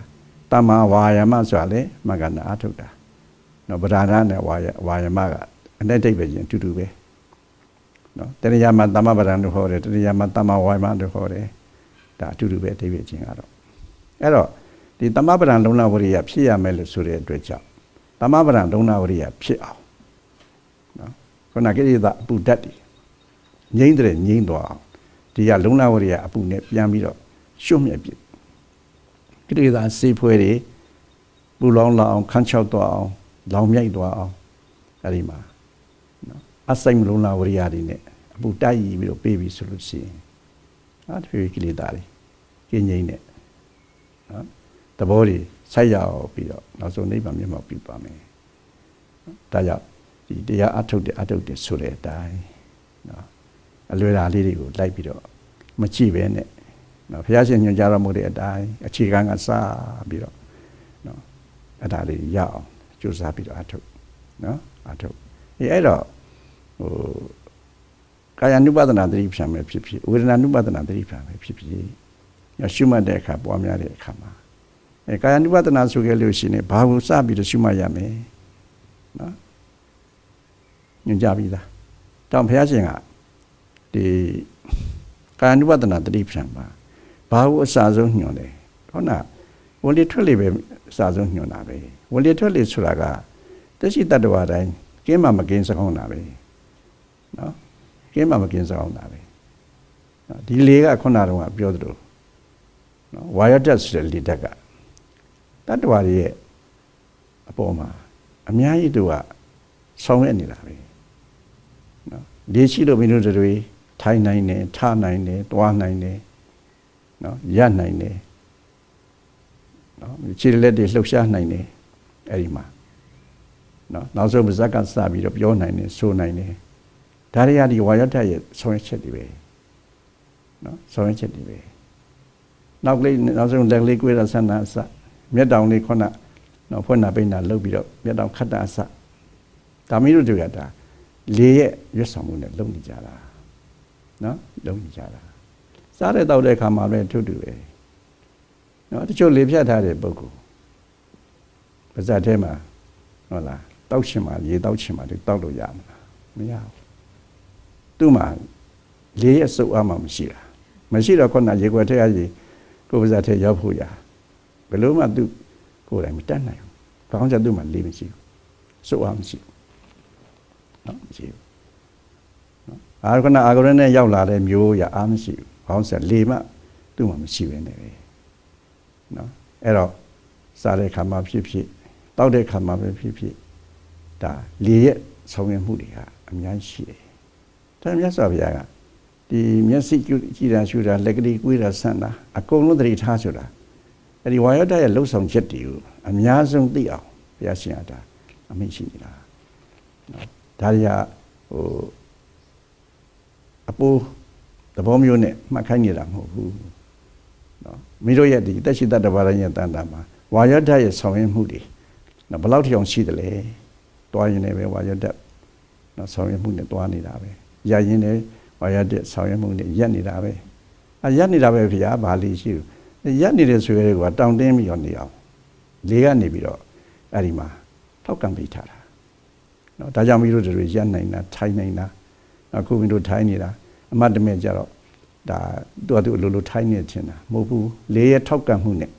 တမ္မာဝါယမဆိုတာလည်းမကန်တာအထုတ်တာနော်ပဒနာနဲ့ဝါယဝါယမကအနဲ့တိတ်ပဲချင်းအတူတူပဲနော်တရိယာမတမ္မပဒံလို့ခေါ်တယ်တရိယာမတမ္မာဝါယမလို့ခေါ်တယ်ဒါအတူတူပဲအတိတ်ပဲချင်းကတော့အဲ့တော့ဒီတမ္မပဒံလုံလဝရိယဖြစ်ရမယ်လို့ဆိုတဲ့အတွက်ကြောင့်တမ္မပဒံလုံလဝရိယဖြစ်အောင် ခုနကိရိတာအပူဓာတ်တွေငိမ့်တဲ့ငိမ့်သွားအောင်ဒီကလုံလဝရိယအပူနဲ့ပြန်ပြီးတော့ရှုမြက်ပြစ်ကိရိတာစေးဖွဲတွေပူလောင်လာအောင်ခန်းချောက်သွားအောင်လောင်မြိုက်သွားအောင်အဲဒီမှာနော်အစိမ့်လုံလဝရိယတွေနဲ့အပူတိုက်ပြီးတော့ပေးပြီးဆိုလို့ရှိရင်အားတဖြည်းကိရိတာတွေကင်းငိမ့်တဲ့နော်သဘောတွေဆိုက်ရောက်ပြီးတော့နောက်ဆုံးနိဗ္ဗာန်မျက်မှောက်ပြုပါမယ်ဒါကြောင့် ဒီတရားအထုတ်တယ်အထုတ်တယ်ဆိုတဲ့အတိုင်းနော်အလွယ်တာလေးတွေကိုလိုက်ပြီးတော့မကြည့်ပဲနဲ့နော်ဘုရားရှင်ညွှန်ကြားတော်မူတဲ့အတိုင်းအခြေခံကစပြီးတော့နော်အဲ့ဒါလေးရအောင်ကြိုးစားပြီးတော့အထုတ်နော်အထုတ်အဲအဲ့တော့ဟိုကာယ ानु ပဒနာသတိပ္ပံပဲဖြစ်ဖြစ်ဝေဒနာ ानु ပဒနာသတိပ္ပံပဲဖြစ်ဖြစ်ရှုမှတ်တဲ့အခါပွားများတဲ့အခါမှာအဲကာယ ानु ပဒနာဆိုခဲ့လို့ရှိရင်ဘာကိုစပြီးတော့ရှုမှတ်ရမလဲနော် ညွှန်ကြားပြီးသားတောင်ဘုရားရှင်ကဒီကာယ ानु ပဒနာတတိပ္ပံမှာဘာကိုအစာဆုံးညွှန်လဲဟောနာဝင်လေထွက်လေပဲအစာဆုံးညွှန်တာပဲဝင်လေထွက်လေဆိုတာကတရှိတတ္တဝါတိုင်းကင်းမှမကင်းစကောင်းတာပဲနော်ကင်းမှမကင်းစကောင်းတာပဲဒီလေကခုနကတော့ပြောသလိုနော်ဝါရတက်ဆိုတဲ့လေတက်ကတတ္တဝါရဲ့အပေါ်မှာအများကြီးတို့ကဆောင်ရွက်နေတာပဲ နော်လေရှိလို့မင်းတို့တွေထိုင်နိုင်တယ်ထနိုင်တယ်တွားနိုင်တယ်နော်ရနိုင်တယ်နော်ခြေလက်တွေလှုပ်ရှားနိုင်တယ်အဲ့ဒီမှာနော်နောက်ဆုံးပါဇက်ကစပြီးတော့ပြောနိုင်တယ်ဆိုနိုင်တယ်ဒါတွေကဒီဝါရတရဲ့ဆောင်ရွက်ချက်တွေပဲနော်ဆောင်ရွက်ချက်တွေပဲနောက်ကလေးနောက်ဆုံးလက်ကလေးကွေးတာဆန္ဒအစမျက်တောင်လေးခုနနော်ဖွင့်နာပိန်းနာလှုပ်ပြီးတော့မျက်တောင်ခတ်တာအစဒါမီးတို့တွေကဒါ လေရဲ့ရွတ်ဆောင်မှုနဲ့လုပ်နေကြတာနော်လုပ်နေကြတာစားတဲ့တောက်တဲ့ခါမှာပဲထွတ်တူပဲနော်တချို့လေဖြတ်ထားတဲ့ပုဂ္ဂိုလ်ပါဇက်ထဲမှာဟုတ်လားတောက်ချင်မှရေတောက်ချင်မှဒီတောက်လို့ရမှာမရဘူးသူ့မှာလေရဲ့စုပ်အားမှမရှိတာမရှိတော့ခုနရေခွက်ထဲအကြီးကိုယ်ပါဇက်ထဲရောက်ဖို့ရဘယ်လို့မှသူကိုယ်တိုင်မတတ်နိုင်ဘူးဘာကြောင့်သူ့မှာလေမရှိဘူးစုပ်အားမရှိဘူး နော်မရှိဘူးနော်အာရကနာအာဂရနဲ့ရောက်လာတဲ့မျိုးရအားမရှိဘူးဘာလို့ဆိုလေမှသူ့မှာမရှိဘဲနဲ့ပဲနော်အဲ့တော့စားတဲ့ခါမှာဖြစ်ဖြစ်တောက်တဲ့ခါမှာပဲဖြစ်ဖြစ်ဒါလေရဲ့ဆောင်ရွက်မှုတွေကအများကြီးရှိတယ်။ဒါမြတ်စွာဘုရားကဒီမျက်စိကြည့်တာရှုတာလက်ကလေးကွေးတာဆန့်တာအကုန်လုံးသတိထားဆိုတာအဲ့ဒီဝါယောဒရဲ့လှုပ်ဆောင်ချက်တွေကိုအများဆုံးသိအောင်ဘုရားရှင်ကဒါအမိန့်ရှိနေတာ။နော် ဒါတွေကဟိုအပူသဘောမျိုးနဲ့မှတ်ခိုင်းနေတာမဟုတ်ဘူး။နော်မိတို့ရဲ့ဒီတက်ရှိတတ်တဘာရရဲ့တန်တာမှာဝါယောဒရဲ့ဆောင်ရွက်မှုတွေနော်ဘယ်လောက်ထိအောင်ရှိတယ်လဲ။တွားရင်လည်းပဲဝါရတက်နော်ဆောင်ရွက်မှုနဲ့တွားနေတာပဲရရင်လည်းဝါရတက်ဆောင်ရွက်မှုနဲ့ရက်နေတာပဲအရက်နေတာပဲဗျာဘာလို့ရှိဘူးရက်နေတဲ့ဆွေတွေကတောင်းတင်းပြီးတော့နေအောင်လေးကနေပြီးတော့အဲ့ဒီမှာထောက်ကံပေးထားတာ နော်ဒါကြောင့်မီးတို့တွေရက်နိုင်တာထိုင်နိုင်တာအခုမီးတို့ထိုင်နေတာအမတ်တမဲကြတော့ဒါသူ့အတူအလိုလိုထိုင်နေချင်တာမဟုတ်ဘူးလေးရထောက်ကံမှုနဲ့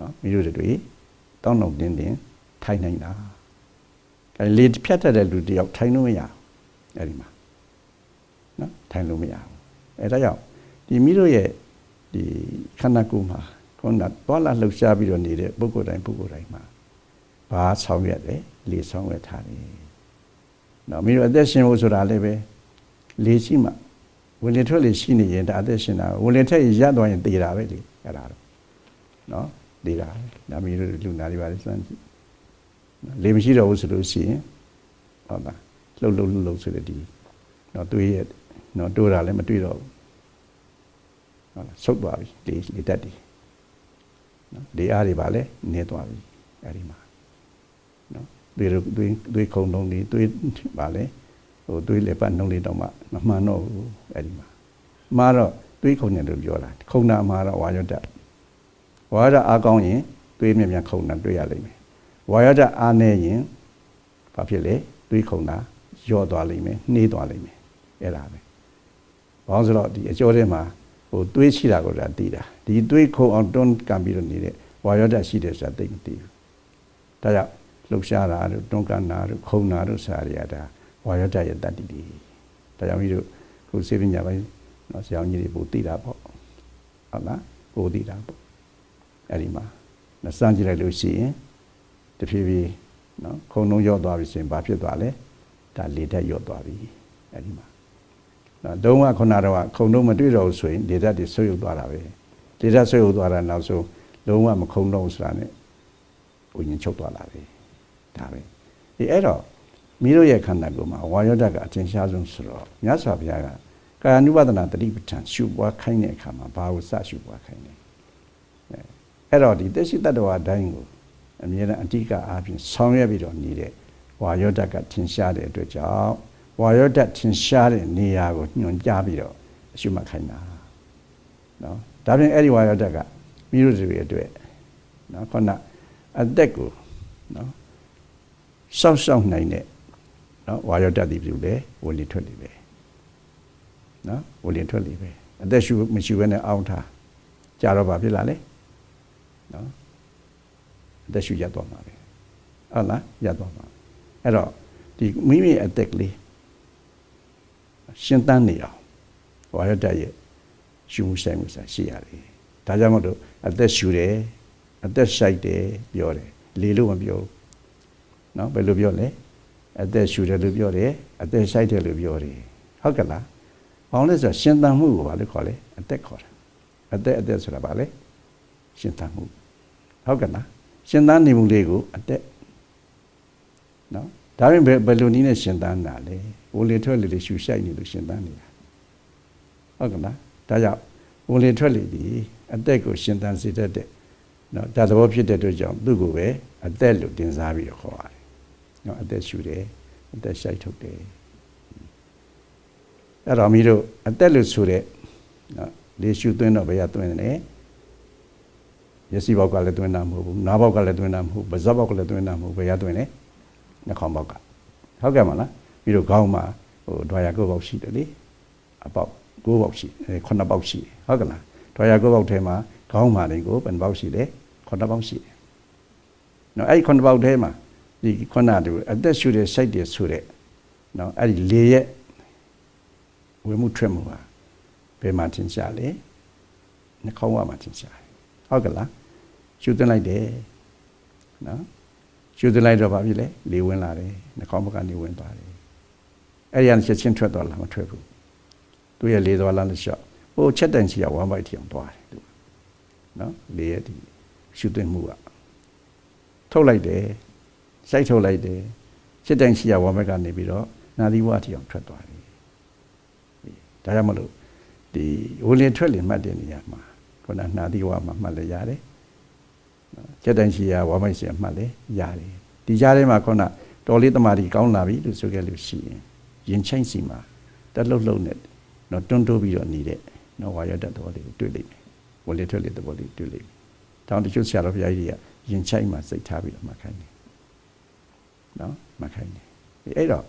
နော်မီးတို့တွေတောင်းတော့တင်းတင်းထိုင်နိုင်တာအဲလေဖြတ်တတ်တဲ့လူတယောက်ထိုင်လို့မရဘူးအဲ့ဒီမှာနော်ထိုင်လို့မရဘူးအဲဒါကြောင့်ဒီမိတို့ရဲ့ဒီခန္ဓာကိုယ်မှာခုနသွားလာလှုပ်ရှားပြီးတော့နေတဲ့ပုဂ္ဂိုလ်တိုင်းပုဂ္ဂိုလ်တိုင်းမှာ ဘာဆောင်ရွက်လဲလေဆောင်ရွက်ထားတယ်နော်မိတို့အသက်ရှင်ဖို့ဆိုတာလည်းပဲလေရှိမှဝင်လေထွက်လေရှိနေရင်ဒါအသက်ရှင်တာဝင်လေထက်ရသွားရင်တည်တာပဲလေအဲ့ဒါတော့နော်တည်တာဒါမိတို့လူနာတွေပါလေစမ်းကြည့်လေမရှိတော့ဘူးဆိုလို့ရှိရင်ဟုတ်လားလှုပ်လှုပ်လှုပ်လှုပ်ဆိုတဲ့ဒီနော်တွေးရနော်တိုးတာလည်းမတွေးတော့ဘူးဟုတ်လားဆုတ်သွားပြီလေလေတက်တယ်နော်လေအားတွေပါလဲနေသွားပြီအဲ့ဒီမှာနော် တွေးတွေးတွေးခုံလုံးတွေတွေးပါလဲဟိုတွေးလေပတ်နှုံးလေးတော့မှမမှန်တော့ဘူးအဲ့ဒီမှာမှားတော့တွေးခုံနေလို့ပြောတာခုံတာမှာတော့ဝါရတဝါရအားကောင်းရင်တွေးမြမြန်ခုံတာတွေးရလိမ့်မယ်ဝါရဒအားနေရင်ဘာဖြစ်လဲတွေးခုံတာယော့သွားလိမ့်မယ်နှေးသွားလိမ့်မယ်အဲ့ဒါပဲဘာလို့ဆိုတော့ဒီအကျော်ထဲမှာဟိုတွေးရှိတာကိုဒါသိတာဒီတွေးခုံအောင်တွန်းကန်ပြီးတော့နေတဲ့ဝါရဒရှိတယ်ဆိုတာသိမသိဘူးဒါကြောင့် လှုပ်ရှားတာတို့တွန်းကန်တာတို့ခုံတာတို့စာရတာဝါရဒရဲ့တတ္တိတွေဒါကြောင့်မိတို့ခုစေပညာပိုင်းနော်ဆရာကြီးတွေပို့သိတာပေါ့ဟုတ်လားပို့သိတာပေါ့အဲ့ဒီမှာစမ်းကြည့်လိုက်လို့ရှိရင်တဖြည်းဖြည်းနော်ခုံလုံးရော့သွားပြီဆိုရင်ဘာဖြစ်သွားလဲဒါလေဓာတ်ရော့သွားပြီအဲ့ဒီမှာနော်လုံးဝခုနတော့ခုံလုံးမတွေ့တော့ဘူးဆိုရင်လေဓာတ်တွေဆွေးရုပ်သွားတာပဲလေဓာတ်ဆွေးရုပ်သွားတာနောက်ဆုံးလုံးဝမခုံတော့ဆိုတာ ਨੇ ဝိညာဉ်ချုပ်သွားတာပဲ ဒါပဲဒီအဲ့တော့မိတို့ရဲ့ခန္ဓာကိုယ်မှာဝါယောဓာတ်ကအထင်ရှားဆုံးဆိုတော့မြတ်စွာဘုရားကကာယ ानु ပဒနာတတိပဋ္ဌာန်ရှုပွားခိုင်းတဲ့အခါမှာဘာကိုစရှုပွားခိုင်းလဲအဲ့တော့ဒီတက်ရှိတတ္တဝါတိုင်းကိုအမြဲတမ်းအတိကအားဖြင့်ဆောင်ရွက်ပြီးတော့နေတဲ့ဝါယောဓာတ်ကထင်ရှားတဲ့အတွက်ကြောင့်ဝါယောဓာတ်ထင်ရှားတဲ့နေရာကိုညွှန်ကြားပြီးတော့အရှုမှတ်ခိုင်းတာနော်ဒါပြင်အဲ့ဒီဝါယောဓာတ်ကမိတို့တွေအတွက်နော်ခုနအသက်ကိုနော် စောက်စောက်နိုင်တဲ့နော်ဝါယောဓာတ်ဒီပြုလေဝလီထွက်လိပဲနော်ဝလီထွက်လိပဲအသက်ရှုမရှိဘဲနဲ့အောင်းထားကြတော့ဘာဖြစ်လာလဲနော်အသက်ရှူရသွားမှာပဲဟုတ်လားရသွားမှာအဲ့တော့ဒီမိမိအသက်ကလေးရှင်းတန်းနေအောင်ဝါရတရဲ့ရှူမှုဆိုင်မှုဆိုင်ရှိရတယ်ဒါကြောင့်မို့လို့အသက်ရှူတယ်အသက်ဆိုင်တယ်ပြောတယ်လေလို့မပြောဘူး နော်ဘယ်လိုပြောလဲအသက်ရှူတယ်လို့ပြောတယ်အသက်ရှိုက်တယ်လို့ပြောတယ်ဟုတ်ကဲ့လားဘာလို့လဲဆိုတော့ရှင်သန်မှုကိုဘာလို့ခေါ်လဲအသက်ခေါ်တာအသက်အသက်ဆိုတာဘာလဲရှင်သန်မှုဟုတ်ကဲ့လားရှင်သန်နေမှုလေးကိုအသက်နော်ဒါရင်ဘယ်လိုနည်းနဲ့ရှင်သန်တာလဲဝင်လေထွက်လေတွေရှူရှိုက်နေလို့ရှင်သန်နေတာဟုတ်ကဲ့လားဒါကြောင့်ဝင်လေထွက်လေဒီအသက်ကိုရှင်သန်စေတတ်တဲ့နော်ဒါသဘောဖြစ်တဲ့အတွက်ကြောင့်သူ့ကိုပဲအသက်လို့တင်စားပြီးတော့ခေါ်ရတယ် နော်အသက်ရှူတယ်အသက်ရှိုက်ထုတ်တယ်အဲ့တော့မိတို့အသက်လို့ဆိုတဲ့နော်လေရှူသွင်းတော့ဘယ်ရသွင်းတယ်မျက်စိဘောက်ကလည်းသွင်းတာမဟုတ်ဘူးနားဘောက်ကလည်းသွင်းတာမဟုတ်ဘူးပါးစပ်ဘောက်ကလည်းသွင်းတာမဟုတ်ဘူးဘယ်ရသွင်းလဲနှာခေါင်းဘောက်ကဟုတ်ကဲ့မလားပြီးတော့ခေါင်းမှာဟိုဒွာရကုတ်ဘောက်ရှိတယ်လေအပေါက်ကိုးဘောက်ရှိအဲခုနှစ်ဘောက်ရှိဟုတ်ကဲ့လားဒွာရကုတ်ဘောက်ထဲမှာခေါင်းမှာနေကိုဘယ်နှဘောက်ရှိလဲခုနှစ်ဘောက်ရှိတယ်နော်အဲ့ဒီခုနှစ်ဘောက်ထဲမှာ ဒီခုနတူအသက်ရှူတဲ့စိတ်တွေဆိုတဲ့နော်အဲ့ဒီလေရဲ့ဝေမှုထွက်မှုဟာဘယ်မှာသင်ရှားလဲနှာခေါင်းဝမှာသင်ရှားဟုတ်ကဲ့လားရှူသွင်းလိုက်တယ်နော်ရှူသွင်းလိုက်တော့ဘာဖြစ်လဲလေဝင်လာတယ်နှာခေါင်းဘက်ကနေဝင်သွားတယ်အဲ့ဒီကနေချက်ချင်းထွက်သွားလားမထွက်ဘူးသူရဲ့လေသွားလားလို့ရှော့ဟိုချက်တန်ချီကဝမ်းပိုက်ထီအောင်သွားတယ်သူနော်လေရဲ့ဒီရှူသွင်းမှုကထုတ်လိုက်တယ် စိုက်ထုတ်လိုက်တယ်ချက်တန်ချီကဝမ်းဘက်ကနေပြီးတော့နာသီဝါထီအောင်ထွက်သွားတယ်ဒါကြောင့်မလို့ဒီဟိုလင်ထွက်လင်မှတ်တဲ့နေရာမှာခုနနှာသီဝါမှာမှတ်လဲရတယ်ကျက်တန်ရှိရဝါမိုက်စီမှတ်လဲရတယ်ဒီကြားထဲမှာခုနတော်လေးတမာတီကောင်းလာပြီလို့ဆိုခဲ့လို့ရှိရင်ရင်ချိုင်းစီမှာတက်လှုပ်လှုပ်နဲ့တော့တွန်းတိုးပြီးတော့နေတဲ့နော်ဝါရတသဘောလေးကိုတွေ့လိမ့်မယ်ဝလေထွက်လေသဘောလေးတွေ့လိမ့်မယ်တောင်းတချို့ဆရာတော်ဘုရားကြီးကရင်ချိုင်းမှာစိတ်ထားပြီးတော့မှတ်ခိုင်းတယ် နော်မှတ်ခိုင်းတယ်အဲ့တော့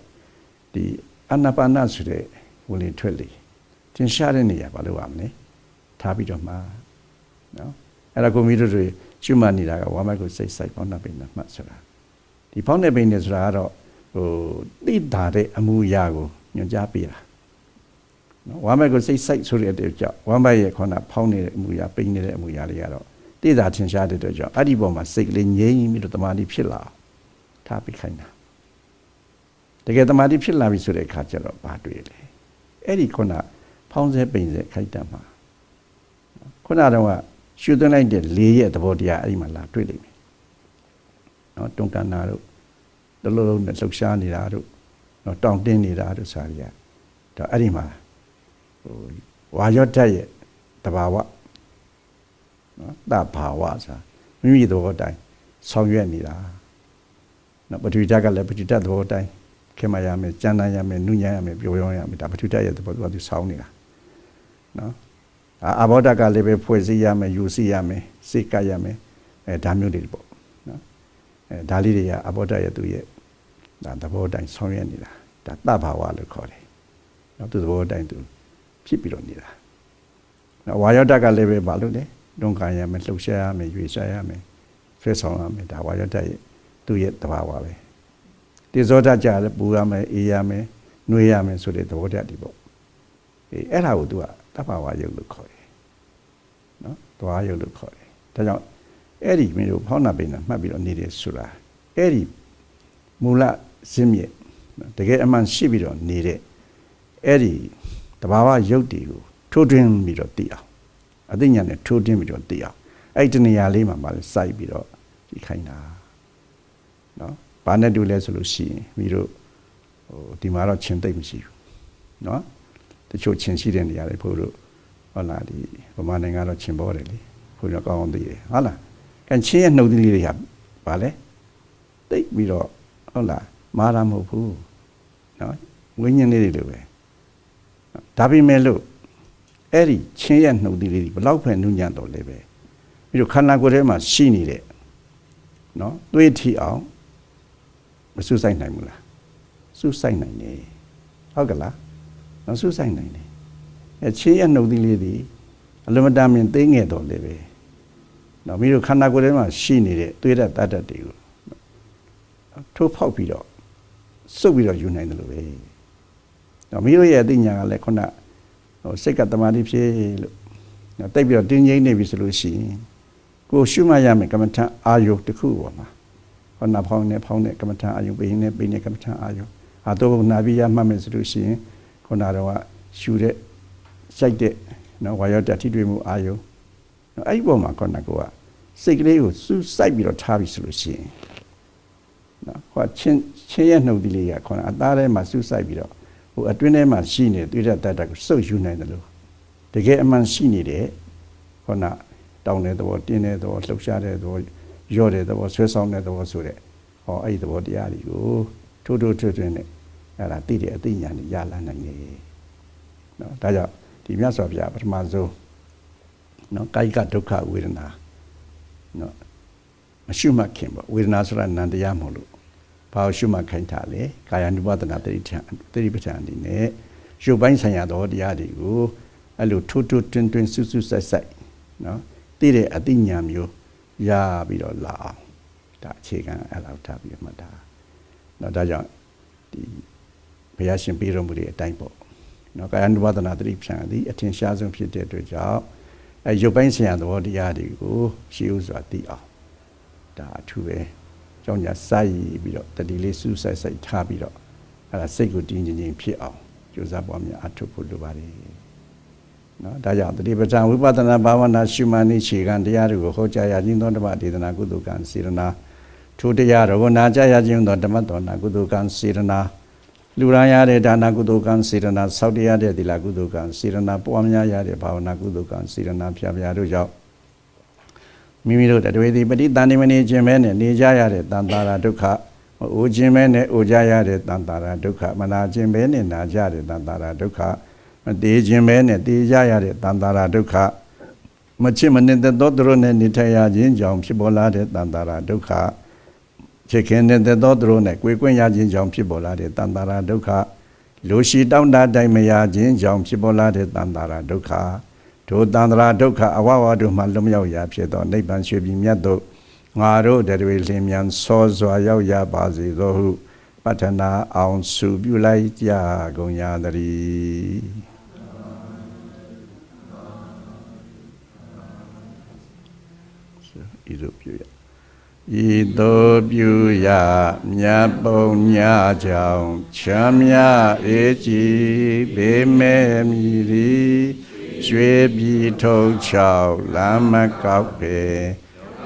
ဒီအနာပါနဆိုတဲ့ဝလေထွက်လေသင်ရှားတဲ့နေရာဘာလို့ရမလဲထားပြီးတော့မှနော်အဲ့ဒါကိုမိတို့တွေရှုမှတ်နေတာကဝါမိုက်ကိုစိတ်ဆိုင်ပေါင်းနှပိန်နဲ့မှတ်ဆိုတာဒီပေါင်းနှပိန်နဲ့ဆိုတာကတော့ဟိုသိတာတဲ့အမှုအရာကိုညွှန်ကြားပေးတာနော်ဝါမိုက်ကိုစိတ်ဆိုင်ဆိုတဲ့အတွက်ကြောင့်ဝါမိုက်ရဲ့ခေါင်းကဖောင်းနေတဲ့အမှုအရာပိန်နေတဲ့အမှုအရာတွေကတော့သိတာထင်ရှားတဲ့အတွက်ကြောင့်အဲ့ဒီပေါ်မှာစိတ်ကလေးငြိမ်းပြီးတော့တမာတိဖြစ်လာ ထားပြီးခိုင်းတာတကယ်တမာတိဖြစ်လာပြီဆိုတဲ့အခါကျတော့ဘာတွေ့လဲအဲ့ဒီခုနဖောင်းစဲပိန်စဲခိုက်တတ်မှာခုနတော့ရှုသွင်းလိုက်တဲ့လေရဲ့သဘောတရားအဲ့ဒီမှာလာတွေ့လိမ့်မယ်နော်တွန်ကန်နာတို့တလုံးလုံးနဲ့လှုပ်ရှားနေတာတို့နော်တောင့်တင်းနေတာတို့စာရီကဒါအဲ့ဒီမှာဟိုဝါရော့တက်ရဲ့တဘာဝနော်တဘာဝစာမိမိသဘောတိုင်းဆောင်ရွက်နေတာ နော်ပထဝီဓာတ်ကလည်းပထဝီဓာတ်သဘောတိုင်းခင်မရမယ်ကြမ်းတမ်းရမယ်နုညံ့ရမယ်ပျော်ရွှင်ရမယ်ဒါပထဝီဓာတ်ရဲ့သဘောသူကသူဆောင်းနေတာနော်အာဘောဓကလည်းပဲဖွဲ့စည်းရမယ်ယူစည်းရမယ်စိတ်ကရမယ်အဲဒါမျိုးတွေပေါ့နော်အဲဒါလေးတွေကအဘောဓရဲ့သူရဲ့ဒါသဘောတိုင်းဆောင်ရွက်နေတာဒါတဘာဝလို့ခေါ်တယ်နော်သူသဘောတိုင်းသူဖြစ်ပြီးတော့နေတာနော်ဝါယောဓကလည်းပဲမလုပ်နဲ့တွန်းကန်ရမယ်လှုပ်ရှားရမယ်ရွေရှားရမယ်ဆွဲဆောင်ရမယ်ဒါဝါယောဓရဲ့ သူရဲ့သဘာဝပဲတိဇောဓကြလည်းပူရမယ်အေးရမယ်နှွေးရမယ်ဆိုတဲ့သဘောတရားဒီပေါ့အေးအဲ့ဒါကိုသူကတဘာဝယုတ်လို့ခေါ်တယ်နော်သွားယုတ်လို့ခေါ်တယ်ဒါကြောင့်အဲ့ဒီမျိုးဖောင်းနာပိန်နာမှတ်ပြီးတော့နေတယ်ဆိုတာအဲ့ဒီမူလဇင်းမြစ်တကယ်အမှန်ရှိပြီးတော့နေတဲ့အဲ့ဒီတဘာဝယုတ်တွေကိုထိုးတွင်းပြီးတော့သိအောင်အသိဉာဏ်နဲ့ထိုးတွင်းပြီးတော့သိအောင်အဲ့ဒီနေရာလေးမှာပါလဲစိုက်ပြီးတော့ဒီခိုင်းတာနော် ဘာနဲ့တူလဲဆိုလို့ရှိရင်မိတို့ဟိုဒီမှာတော့ချင်းသိမ့်မရှိဘူးနော်တချို့ချင်းရှိတဲ့နေရာတွေဖို့တို့ဟုတ်လားဒီဗမာနိုင်ငံတော့ချင်းပေါ်တယ်လေခွေတော့ကောင်းအောင်သိတယ်ဟုတ်လားကန်ချင်းရဲ့နှုတ်သီးလေးတွေကဗာလဲတိတ်ပြီးတော့ဟုတ်လားမာတာမဟုတ်ဘူးနော်ဝိညာဉ်လေးတွေလိုပဲဒါပေမဲ့လို့အဲ့ဒီချင်းရဲ့နှုတ်သီးလေးတွေဘလောက်ဖယ်နုညံ့တော်လဲပဲပြီးတော့ခန္ဓာကိုယ်ထဲမှာရှိနေတဲ့နော်သွေးထီအောင် မဆူဆိုင်နိုင်ဘူးလားဆူဆိုင်နိုင်တယ်ဟုတ်ကလားနော်ဆူဆိုင်နိုင်တယ်အချင်းရဲ့နှုတ်သီးလေးတွေအလွန်မတမင်သိငယ်တော်လေပဲနော်မိတို့ခန္ဓာကိုယ်ထဲမှာရှိနေတဲ့သွေးဓာတ်တတ်တတ်တွေကိုထိုးဖောက်ပြီးတော့စုပ်ပြီးတော့ယူနိုင်တယ်လို့ပဲနော်မိတို့ရဲ့အသိဉာဏ်ကလည်းခုနဟိုစိတ်ကတမာတိဖြစ်လို့နော်တိတ်ပြီးတော့တင်းငိမ့်နေပြီဆိုလို့ရှိရင်ကိုရှုမှတ်ရမယ်ကမ္မထအာယုတစ်ခုပေါ်မှာ ဟောနာဖောင်းနေဖောင်းနေကမ္မထအာယုပိနေပိနေကမ္မထအာယုအာတော့နာပြီးရမှတ်မယ်ဆိုလို့ရှိရင်ခုနတော့ရှုတဲ့စိုက်တဲ့နော်ဝါယောတထိတွေ့မှုအာယုနော်အဲ့ဒီပုံမှာခေါဏကကစိတ်ကလေးကိုစူးစိုက်ပြီးတော့ထားပြီဆိုလို့ရှိရင်နော်ဟိုချင်းချင်းရဲ့နှုတ်သီးလေးကခေါင်းအသားထဲမှာစူးစိုက်ပြီးတော့ဟိုအတွင်းထဲမှာရှိနေတွေ့တဲ့တတ်တာကိုစုပ်ယူနိုင်တယ်လို့တကယ်အမှန်ရှိနေတဲ့ခေါင်းတောင်းတဲ့သဘောတင်းတဲ့သဘောလှုပ်ရှားတဲ့သဘော ရော့တဲ့သဘောဆွဲဆောင်တဲ့သဘောဆိုတဲ့ဟောအဲ့ဒီသဘောတရားတွေကိုထိုးထိုးထွန်းထွန်းနဲ့အဲ့ဒါသိတဲ့အသိဉာဏ်ကြီးရလာနိုင်တယ်နော်ဒါကြောင့်ဒီမြတ်စွာဘုရားပထမဆုံးနော်ကာယကဒုက္ခဝေဒနာနော်မရှုမှတ်ခင်ပေါ့ဝေဒနာဆိုတာနန္တရားမဟုတ်လို့ဘာလို့ရှုမှတ်ခိုင်းတာလဲကာယ ानु ဘဒနာတတိထံတတိပဋ္ဌာန်ဒီနဲ့ရုပ်ပိုင်းဆိုင်ရာသောတရားတွေကိုအဲ့လိုထိုးထိုးတွင်းတွင်းစွစွဆက်ဆက်နော်သိတဲ့အသိဉာဏ်မျိုး ရပြီးတော့လာအောင်ဒါအခြေခံအဲ့လောက်ထားပြီးမှတ်တာနော်ဒါကြောင့်ဒီဘုရားရှင်ပြတော်မူတဲ့အတိုင်းပေါ့နော်ကာယ ानु ဘဒနာတတိပဋ္ဌာန်ဒီအထင်ရှားဆုံးဖြစ်တဲ့အတွက်ကြောင့်အဲရုပ်ပိုင်းဆိုင်ရာသဘောတရားတွေကိုရှင်းဥစွာသိအောင်ဒါအထူးပဲကြောင့်ညာစိုက်ပြီးတော့တတိလေးစူးစိုက်စိုက်ထားပြီးတော့အဲဒါစိတ်ကိုတည်ငြိမ်ငြိမ်ဖြစ်အောင်ကြိုးစားပွားများအထုပ်ဖို့လိုပါတယ် နော်ဒါကြောင့်တတိပဋ္ဌာန်ဝိပဿနာဘာဝနာရှုမှန်နေခြေခံတရားတွေကိုဟောကြားရခြင်းသောဓမ္မဒေသနာကုသကံစေရနာထိုတရားတော်ကိုနာကြားရခြင်းသောဓမ္မတော်နာကုသကံစေရနာလူရန်ရတဲ့ဒါနာကုသိုလ်ကံစေရနာဆောက်တရတဲ့သီလကုသိုလ်ကံစေရနာပွားများရတဲ့ဘာဝနာကုသိုလ်ကံစေရနာဖြာဖြာတို့ကြောင့်မိမိတို့တတွေသည်ပဋိသန္ဓေမနေခြင်းပဲနဲ့နေကြရတဲ့တန်တာရာဒုက္ခအိုခြင်းပဲနဲ့အိုကြရတဲ့တန်တာရာဒုက္ခမနာခြင်းပဲနဲ့နာကြတဲ့တန်တာရာဒုက္ခ မသေးခြင်းပဲနဲ့တေးကြရတဲ့တန်တာရာဒုက္ခမချစ်မနေတဲ့သောသူတို့နဲ့နေထိုင်ရခြင်းကြောင့်ဖြစ်ပေါ်လာတဲ့တန်တာရာဒုက္ခချစ်ခင်တဲ့သောသူတို့နဲ့ကိုယ်ကွင့်ရခြင်းကြောင့်ဖြစ်ပေါ်လာတဲ့တန်တာရာဒုက္ခလူရှိတောင်းတတိုင်းမရခြင်းကြောင့်ဖြစ်ပေါ်လာတဲ့တန်တာရာဒုက္ခထိုတန်တရာဒုက္ခအဝဝတို့မှလွတ်မြောက်ရာဖြစ်သောနိဗ္ဗာန်ရွှေပြည်မြတ်သို့ငါတို့တတွေလင်းမြန်စောစွာရောက်ရပါစေသောဟုပတ္ထနာအောင်စုပြုလိုက်ကြကုန်ရသတည်း ဤသို့ပြုရဤသို့ပြုရမြတ်ပုံညကြောင့်ချမ်းမြအေးကြည်ဘေးမဲ့မြည်သည်ရွှေပြည်ထုံချောက်လမ်းမကောက်ပေ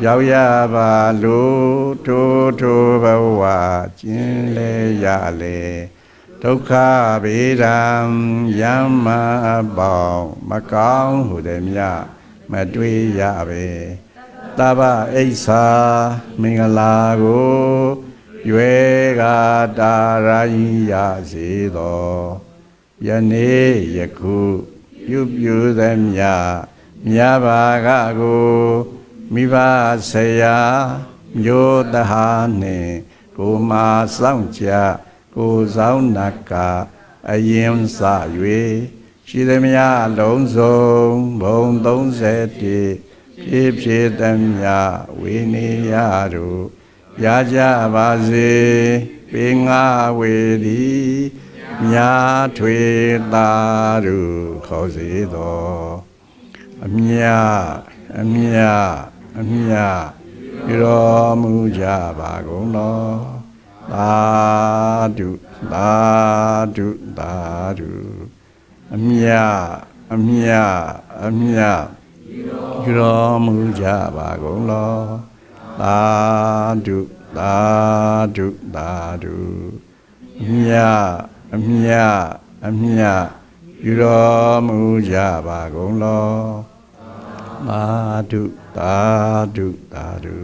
ရောက်ရပါလို့ထိုးထိုးဘဝကျင်လေရလေဒုက္ခဗေဒံယမ္မာပေါင်းမကောင်းဟုသည်မြမတွေ့ရပဲ တဗ္ဗအိဆာမင်္ဂလာကိုရွယ်ကတာရိုင်းရစေသောယနေ့ယခုပြုပြုသမျှမြတ်ဘာကကိုမိဘဆရာမျိုးတဟာနှင့်ကိုမာစောင့်ကြကိုဆောင်နကအရင်စ၍ရှိသမျှလုံးစုံဘုံ31 ဖြစ်ဖြစ်သမျှဝိနည်းရတို့ရကြပါစေပေငါဝေသည်မြာထွေသာတို့ခေါ်စေသောအမြအမြအမြပြုတော်မူကြပါကုန်တော်သာဓုသာဓုသာဓုအမြအမြအမြ ပြုတော်မူကြပါကုန်တော်သာဓုသာဓုသာဓုအမြအမြအမြပြုတော်မူကြပါကုန်လောသာဓုသာဓုသာဓု